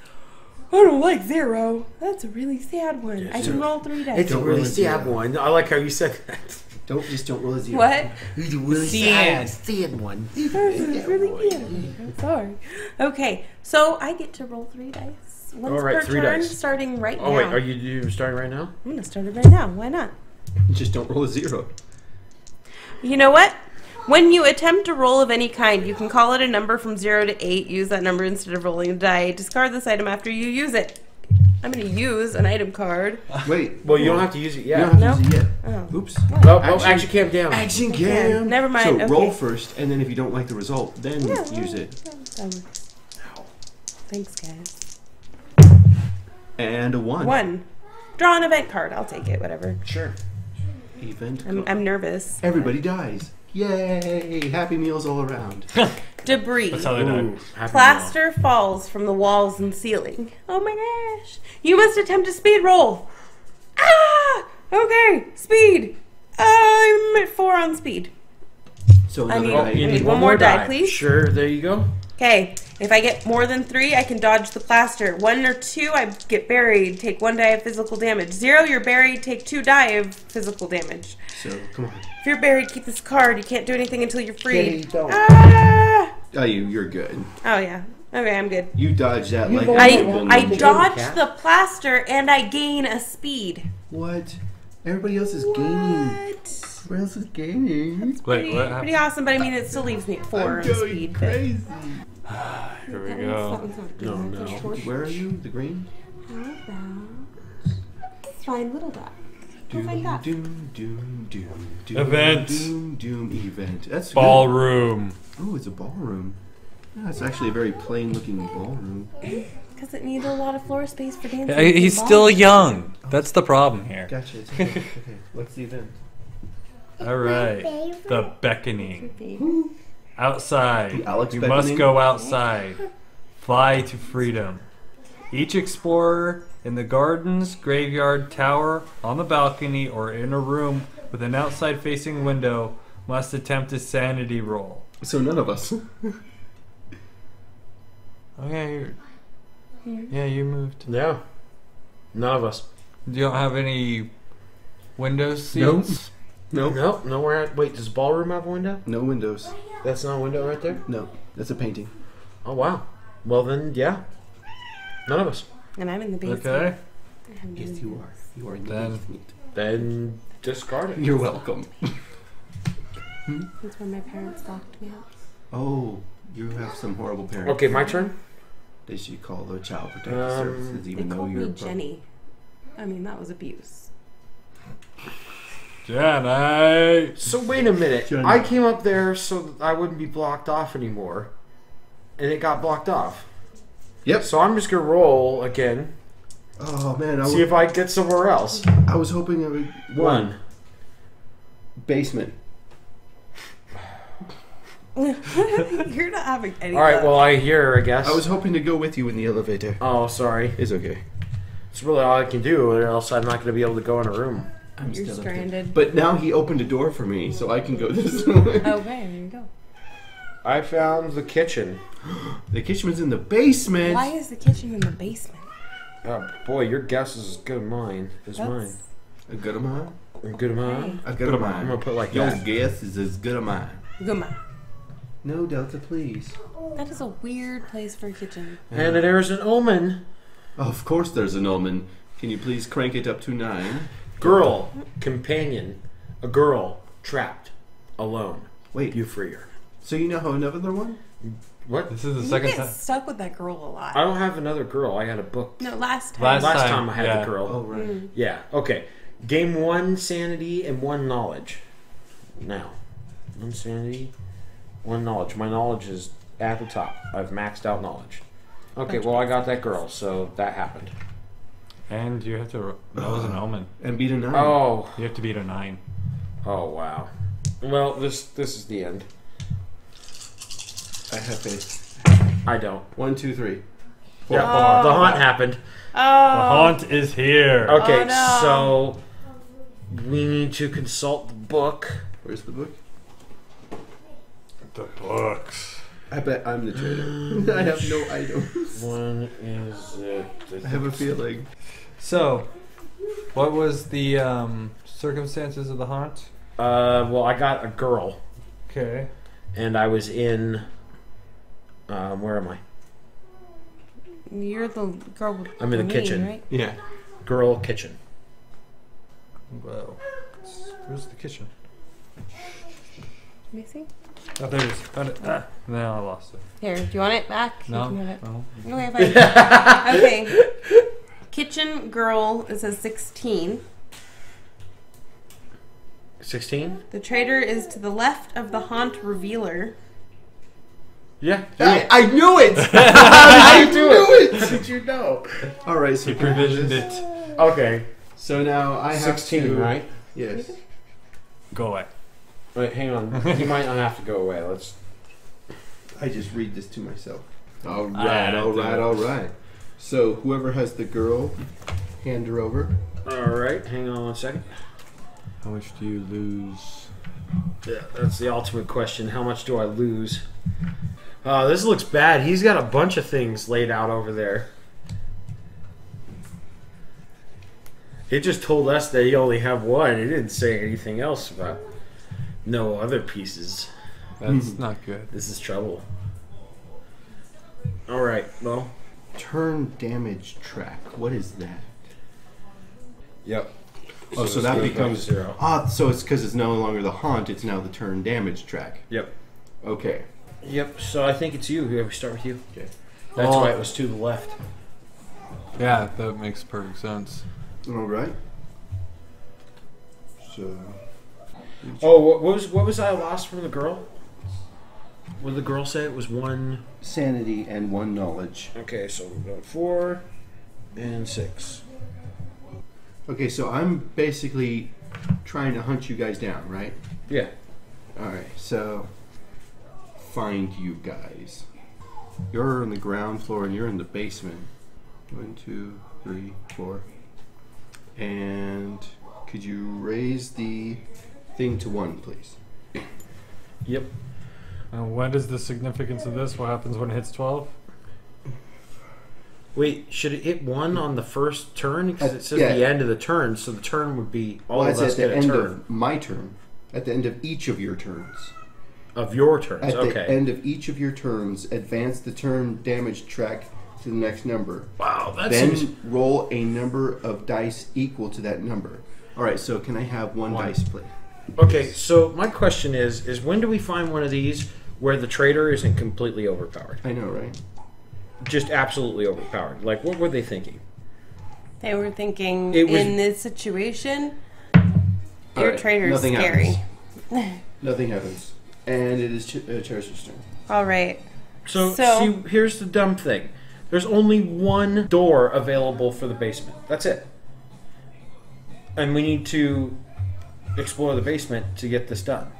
I don't like zero. That's a really sad one. I can roll three dice. It's a really sad zero. one. I like how you said that. Don't just don't roll a zero. what? It's a really Sad. sad one. That's a really sad. I'm sorry. Okay, so I get to roll three dice. Once All right, per three turn, dice. starting right now. Oh wait, are you, you starting right now? I'm gonna start it right now. Why not? Just don't roll a zero. You know what? When you attempt a roll of any kind, you can call it a number from 0 to 8. Use that number instead of rolling a die. Discard this item after you use it. I'm going to use an item card. Wait. Well, you don't have to use it You yet. don't have No? to use it yet. Oh. Oops. Oh, oh, Action. action cam down. Action Yeah, cam. never mind, So roll first, and then if you don't like the result, then Yeah, use yeah, it. yeah, um, Thanks, guys. And a one. One. Draw an event card. I'll take it, whatever. Sure. Event. I'm, card. I'm nervous. Everybody dies. Yay! Happy meals all around. [laughs] Debris. That's how they die. Ooh, happy Plaster falls from the walls and ceiling. Oh my gosh. You must attempt a speed roll. Ah! Okay, speed. I'm at four on speed. So I another need- meal. Oh, you I need need one, one more more die, die, please. Sure, there you go. Okay, if I get more than three, I can dodge the plaster. One or two, I get buried. Take one die of physical damage. Zero, you're buried. Take two die of physical damage. So come on. If you're buried, keep this card. You can't do anything until you're free. freed. don't. Ah! Oh, you you're good. Oh yeah. Okay, I'm good. You dodged that like don't a I nimble I ninja. dodge the plaster and I gain a speed. What? Everybody else is gaining. What? Everybody else is gaining. Wait, Pretty, what pretty awesome, but I mean, it still leaves me at four on speed. but- crazy. [sighs] Here we go. No, no. Where are you? The green? How about Find little dot. Doom, find that. doom, doom, doom, doom, Event. Doom, doom, event. That's Ballroom. Oh, it's a ballroom. Yeah, it's actually a very plain looking ballroom. [laughs] Because it needs a lot of floor space for dancing. Yeah, He's still ball. young. That's the problem here. Gotcha. It's okay. okay. [laughs] What's the event? All right. The beckoning. Outside. Alex you must go outside. Fly to freedom. Each explorer in the gardens, graveyard, tower, on the balcony, or in a room with an outside facing window must attempt a sanity roll. So none of us. Okay. you're- Yeah, you moved. Yeah. None of us. You don't have any window seats? Nope. no. Nope. Nowhere. At, wait, does ballroom have a window? No windows. That's not a window right there. No. That's a painting. Oh wow. Well then, yeah. None of us. And I'm in the basement. Okay. I'm Yes, you are. You are in the Then- basement. Then discard it. You're welcome. That's where my parents locked me up. Oh, you have some horrible parents. Okay, my turn. They should call the child protective Um, services, They even though called you're. me a pro- Jenny. I mean, that was abuse. Jenny! Eh? So wait a minute. Jenny. I came up there so that I wouldn't be blocked off anymore, and it got blocked off. Yep. So I'm just gonna roll again, Oh man, I, see if I get somewhere else. I was hoping it would One. basement. [laughs] You're not having any. All right. luck. Well, I hear. I guess. I was hoping to go with you in the elevator. Oh, sorry. It's okay. It's really all I can do, or else I'm not gonna be able to go in a room. I'm You're still up stranded. But now he opened a door for me, so I can go [laughs] this way. Okay, there you go. I found the kitchen. [gasps] The kitchen's in the basement. Why is the kitchen in the basement? Oh boy, your guess is as good as mine. As mine. That's A good of mine. As good as mine. A good of I'm gonna mine. put it like Your that. guess is as good of mine. Guma. No, Delta, please. That is a weird place for a kitchen. And there's an omen. Of course, there's an omen. Can you please crank it up to nine? Girl, companion, a girl trapped, alone. Wait, You free her. so you know how another one? What? This is the You second get time. stuck with that girl a lot. I don't have another girl. I had a book. no, last time. Last- Last time, time I had yeah. the girl. Oh, right. Mm. Yeah. Okay. Game one sanity and one knowledge. Now, one sanity, one knowledge. My knowledge is at the top. I've maxed out knowledge. Okay. Well, I got that girl, so that happened. And you have to. That was an ah. omen. And beat a nine. Oh. You have to beat a nine. Oh wow. Well, this this is the end. I have faith. I don't. One, two, three. Yeah. Oh. The haunt oh. happened. Oh. The Oh. haunt is here. Okay. Oh, no. So we need to consult the book. Where's the book? The books. I bet I'm the traitor. [laughs] I have no [gasps] items. One is it? I have a feeling. So, what was the um, circumstances of the haunt? Uh, well, I got a girl, Okay. and I was in. Um, where am I? You're the girl with I'm in the me, kitchen. right? Yeah. Girl kitchen. Well, where's the kitchen? Let me see. Oh, there it is. Found it. Ah, now I lost it. Here, do you want it back? You No. can have it. no. Okay, fine. [laughs] okay. Kitchen girl is a 16. Sixteen. The traitor is to the left of the haunt revealer. Yeah. I, I knew it! [laughs] I I do knew it. it! How did you know? Alright, so He provisioned it. Okay. So now I have Sixteen, to. right? Yes. Go away. Wait, hang on. [laughs] you might not have to go away. Let's. I just read this to myself. Alright, do alright, it. alright. So whoever has the girl, hand her over. All right. Hang on one second. How much do you lose? Yeah, that's the ultimate question. How much do I lose? Uh, this looks bad. He's got a bunch of things laid out over there. It just told us that he only have one. It didn't say anything else about no other pieces. That's not good. This is trouble. All right. Well. Turn damage track. What is that? Yep. Oh, so that becomes zero. Ah, so it's because it's no longer the haunt, it's now the turn damage track. Yep. Okay. Yep. So I think it's you. Who we start with you? Okay. That's Oh. why it was to the left. Yeah, that makes perfect sense. Alright. So. Oh, what what was what was I lost from the girl? What did the girl say? It was one. Sanity and one knowledge. Okay, so we've got four and six. Okay, so I'm basically trying to hunt you guys down, right? Yeah. Alright, so. Find you guys. You're on the ground floor and you're in the basement. One, two, three, four. And could you raise the thing to one, please? Yep. And what is the significance of this? What happens when it hits 12? Wait, should it hit one on the first turn? Because it says yeah. the end of the turn, so the turn would be all well, of us at the get a end turn of my turn. At the end of each of your turns. of your turns. At okay. the end of each of your turns, advance the turn damage track to the next number. wow, that then seems. roll a number of dice equal to that number. All right, so can I have one, One. dice, please? Okay, so my question is: is when do we find one of these where the traitor isn't completely overpowered? I know, right? Just absolutely overpowered. Like, what were they thinking? They were thinking It was- in this situation, All your right, traitor's nothing scary. happens. [laughs] Nothing happens, and it is Ch- uh, Cherish's turn. All right. So, So- see, here's the dumb thing. There's only one door available for the basement. That's it. And we need to explore the basement to get this done.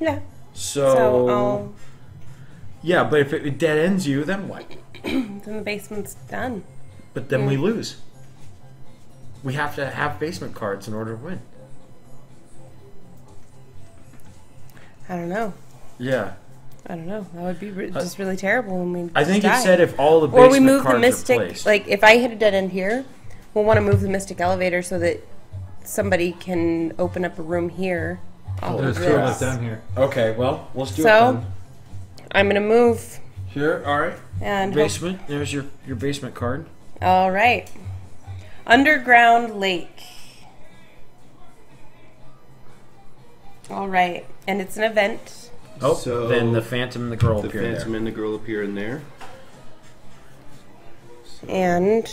Yeah. So, So I'll, yeah, but if it dead ends you, then what? [clears throat] then the basement's done. But then we lose. We have to have basement cards in order to win. I don't know. Yeah, I don't know. That would be re- just really terrible when we. Uh, I think die. it said if all the basement Or we move the cards are mystic. Like if I hit a dead end here, we'll want to move the mystic elevator so that somebody can open up a room here. Oh, There's two of us down here. okay, well, let's do So- it then. I'm gonna move Here, all right. And hope- Basement. There's your your basement card. all right. Underground lake. All right, and it's an event. Oh, So- then the Phantom and the girl The appear Phantom there. and the girl appear in there. And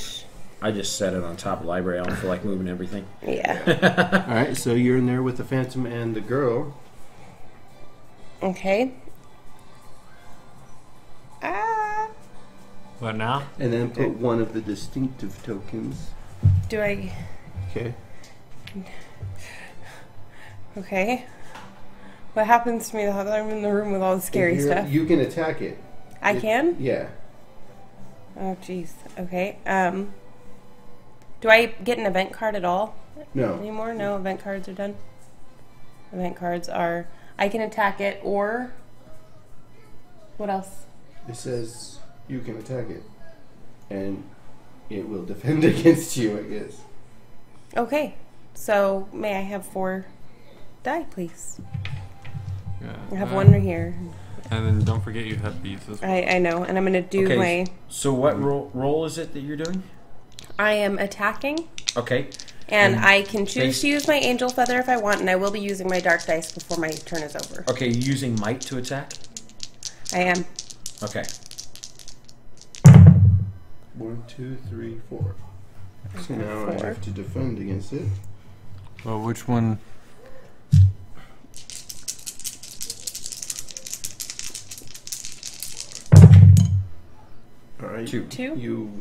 I just set it on top of the library. I don't feel like moving everything. yeah, [laughs] All right, so you're in there with the Phantom and the girl. okay. What now? And then put one of the distinctive tokens. do I? Okay. Okay. What happens to me now that I'm in the room with all the scary stuff? You can attack it. I can. Yeah. Oh, jeez. Okay. Um. Do I get an event card at all No. anymore? No, event cards are done. Event cards are. I can attack it or. What else? It says you can attack it. And it will defend [laughs] against you, I guess. Okay. So may I have four die, please? Yeah. I have uh, one right here. And then don't forget you have these as well. I, I know, and I'm gonna do Okay. my. So what role, role is it that you're doing? I am attacking, Okay. and And I can choose thanks- to use my angel feather if I want, and I will be using my dark dice before my turn is over. Okay, you're using might to attack. I am. Okay. One, two, three, four. So now I have to defend against it. Well, which one? Alright. Two. Two? You.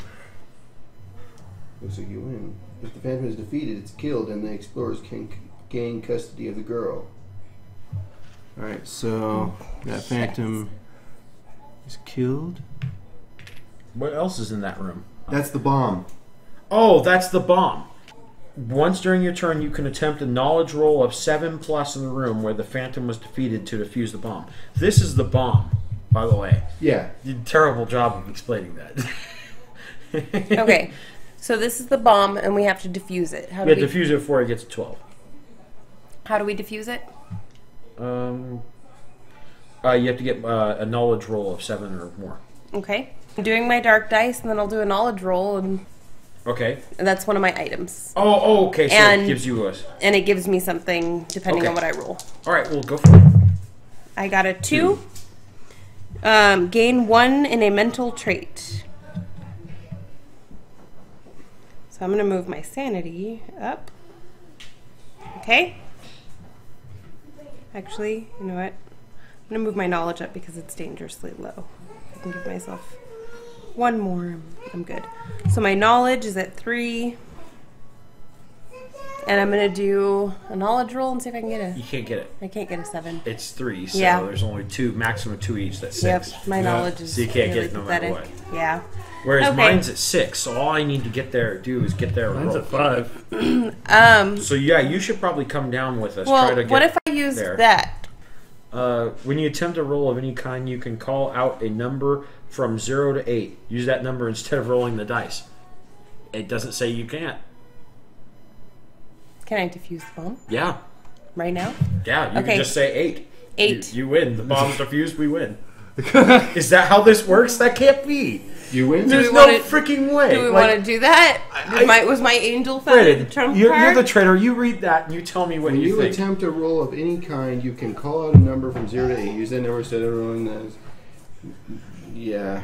Looks like you win. If the Phantom is defeated, it's killed, and the explorers can c- gain custody of the girl. Alright, so that Phantom is killed. What else is in that room? That's the bomb. Oh, that's the bomb. Once during your turn, you can attempt a knowledge roll of seven plus in the room where the Phantom was defeated to defuse the bomb. This is the bomb, by the way. Yeah. You did a terrible job of explaining that. [laughs] Okay. So this is the bomb, and we have to defuse it. How do Yeah, we? defuse it before it gets to 12. how do we defuse it? Um, uh, you have to get uh, a knowledge roll of seven or more. Okay. I'm doing my dark dice, and then I'll do a knowledge roll, and Okay. And that's one of my items, Oh, oh okay. So And- it gives you a. and it gives me something depending Okay. on what I roll. All right, we'll go for it. I got a two. Um, gain one in a mental trait. So I'm gonna move my sanity up. Okay. Actually, you know what? I'm gonna move my knowledge up because it's dangerously low. I can give myself one more. I'm good. So my knowledge is at three. And I'm gonna do a knowledge roll and see if I can get a. You can't get it. I can't get a seven. It's three, so Yeah. there's only two, maximum two each. That's Yep, six. my knowledge is So you can't really get it no matter pathetic. Yeah. Whereas Okay. mine's at six, so all I need to get there do is get there. and Mine's roll. at five. [clears throat] Um. So yeah, you should probably come down with us. Well, Try to get, what if I use there. that? Uh, when you attempt a roll of any kind, you can call out a number from zero to eight. Use that number instead of rolling the dice. It doesn't say you can't. Can I defuse the bomb Yeah, right now? yeah. You Okay. can just say eight. Eight. You, you win. The bomb's defused. We win. [laughs] Is that how this works? That can't be. You win? There's we no wanna- freaking way. Do we Like, want to do that? I- my, was my angel feather the trump you're, card? you're the trainer. You read that and you tell me what When you, you think. attempt a roll of any kind, you can call out a number from zero to eight. Use that number instead of rolling those. Yeah.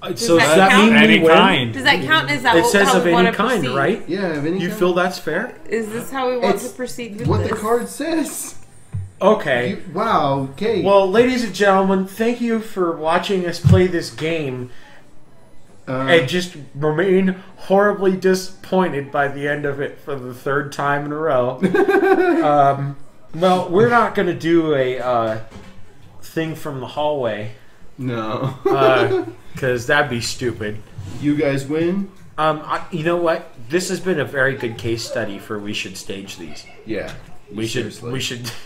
Uh, so that does that count? mean Any we kind. Does that count? Is that It what, says how of we any kind, proceed? right? Yeah, of any You kind. feel that's fair? Is this how we want It's to proceed with what this? the card says. Okay. You, wow, okay. Well, ladies and gentlemen, thank you for watching us play this game uh, and just remain horribly disappointed by the end of it for the third time in a row. [laughs] um, well, we're not going to do a uh, thing from the hallway no. [laughs] because that'd be stupid. you guys win? Um, I, you know what? This has been a very good case study for we should stage these. Yeah. We should. We should. [laughs]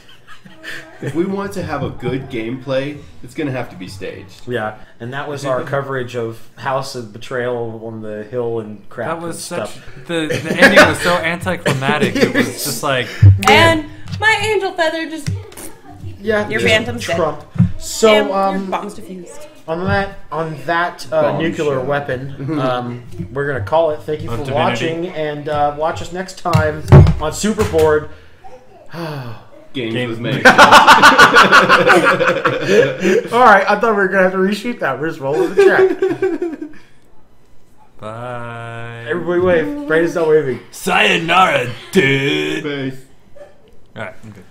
If we want to have a good gameplay, it's going to have to be staged. Yeah, and that was our coverage of House of Betrayal on the hill and crap That was and such stuff. the the ending was so [laughs] anticlimactic. It was just like And my angel feather just Yeah, Your just phantom's dead. Trump. So um, bomb's defused. on that on that uh, nuclear shot. weapon, [laughs] um, we're gonna call it. Thank you for divinity. watching, and uh, watch us next time on Superboard. [sighs] Games Game- was [laughs] made. All right, I thought we were gonna have to reshoot that. We're just rolling the check. [laughs] Bye. Everybody wave. Brandon's not waving. Sayonara, dude. Space. All right. I'm good.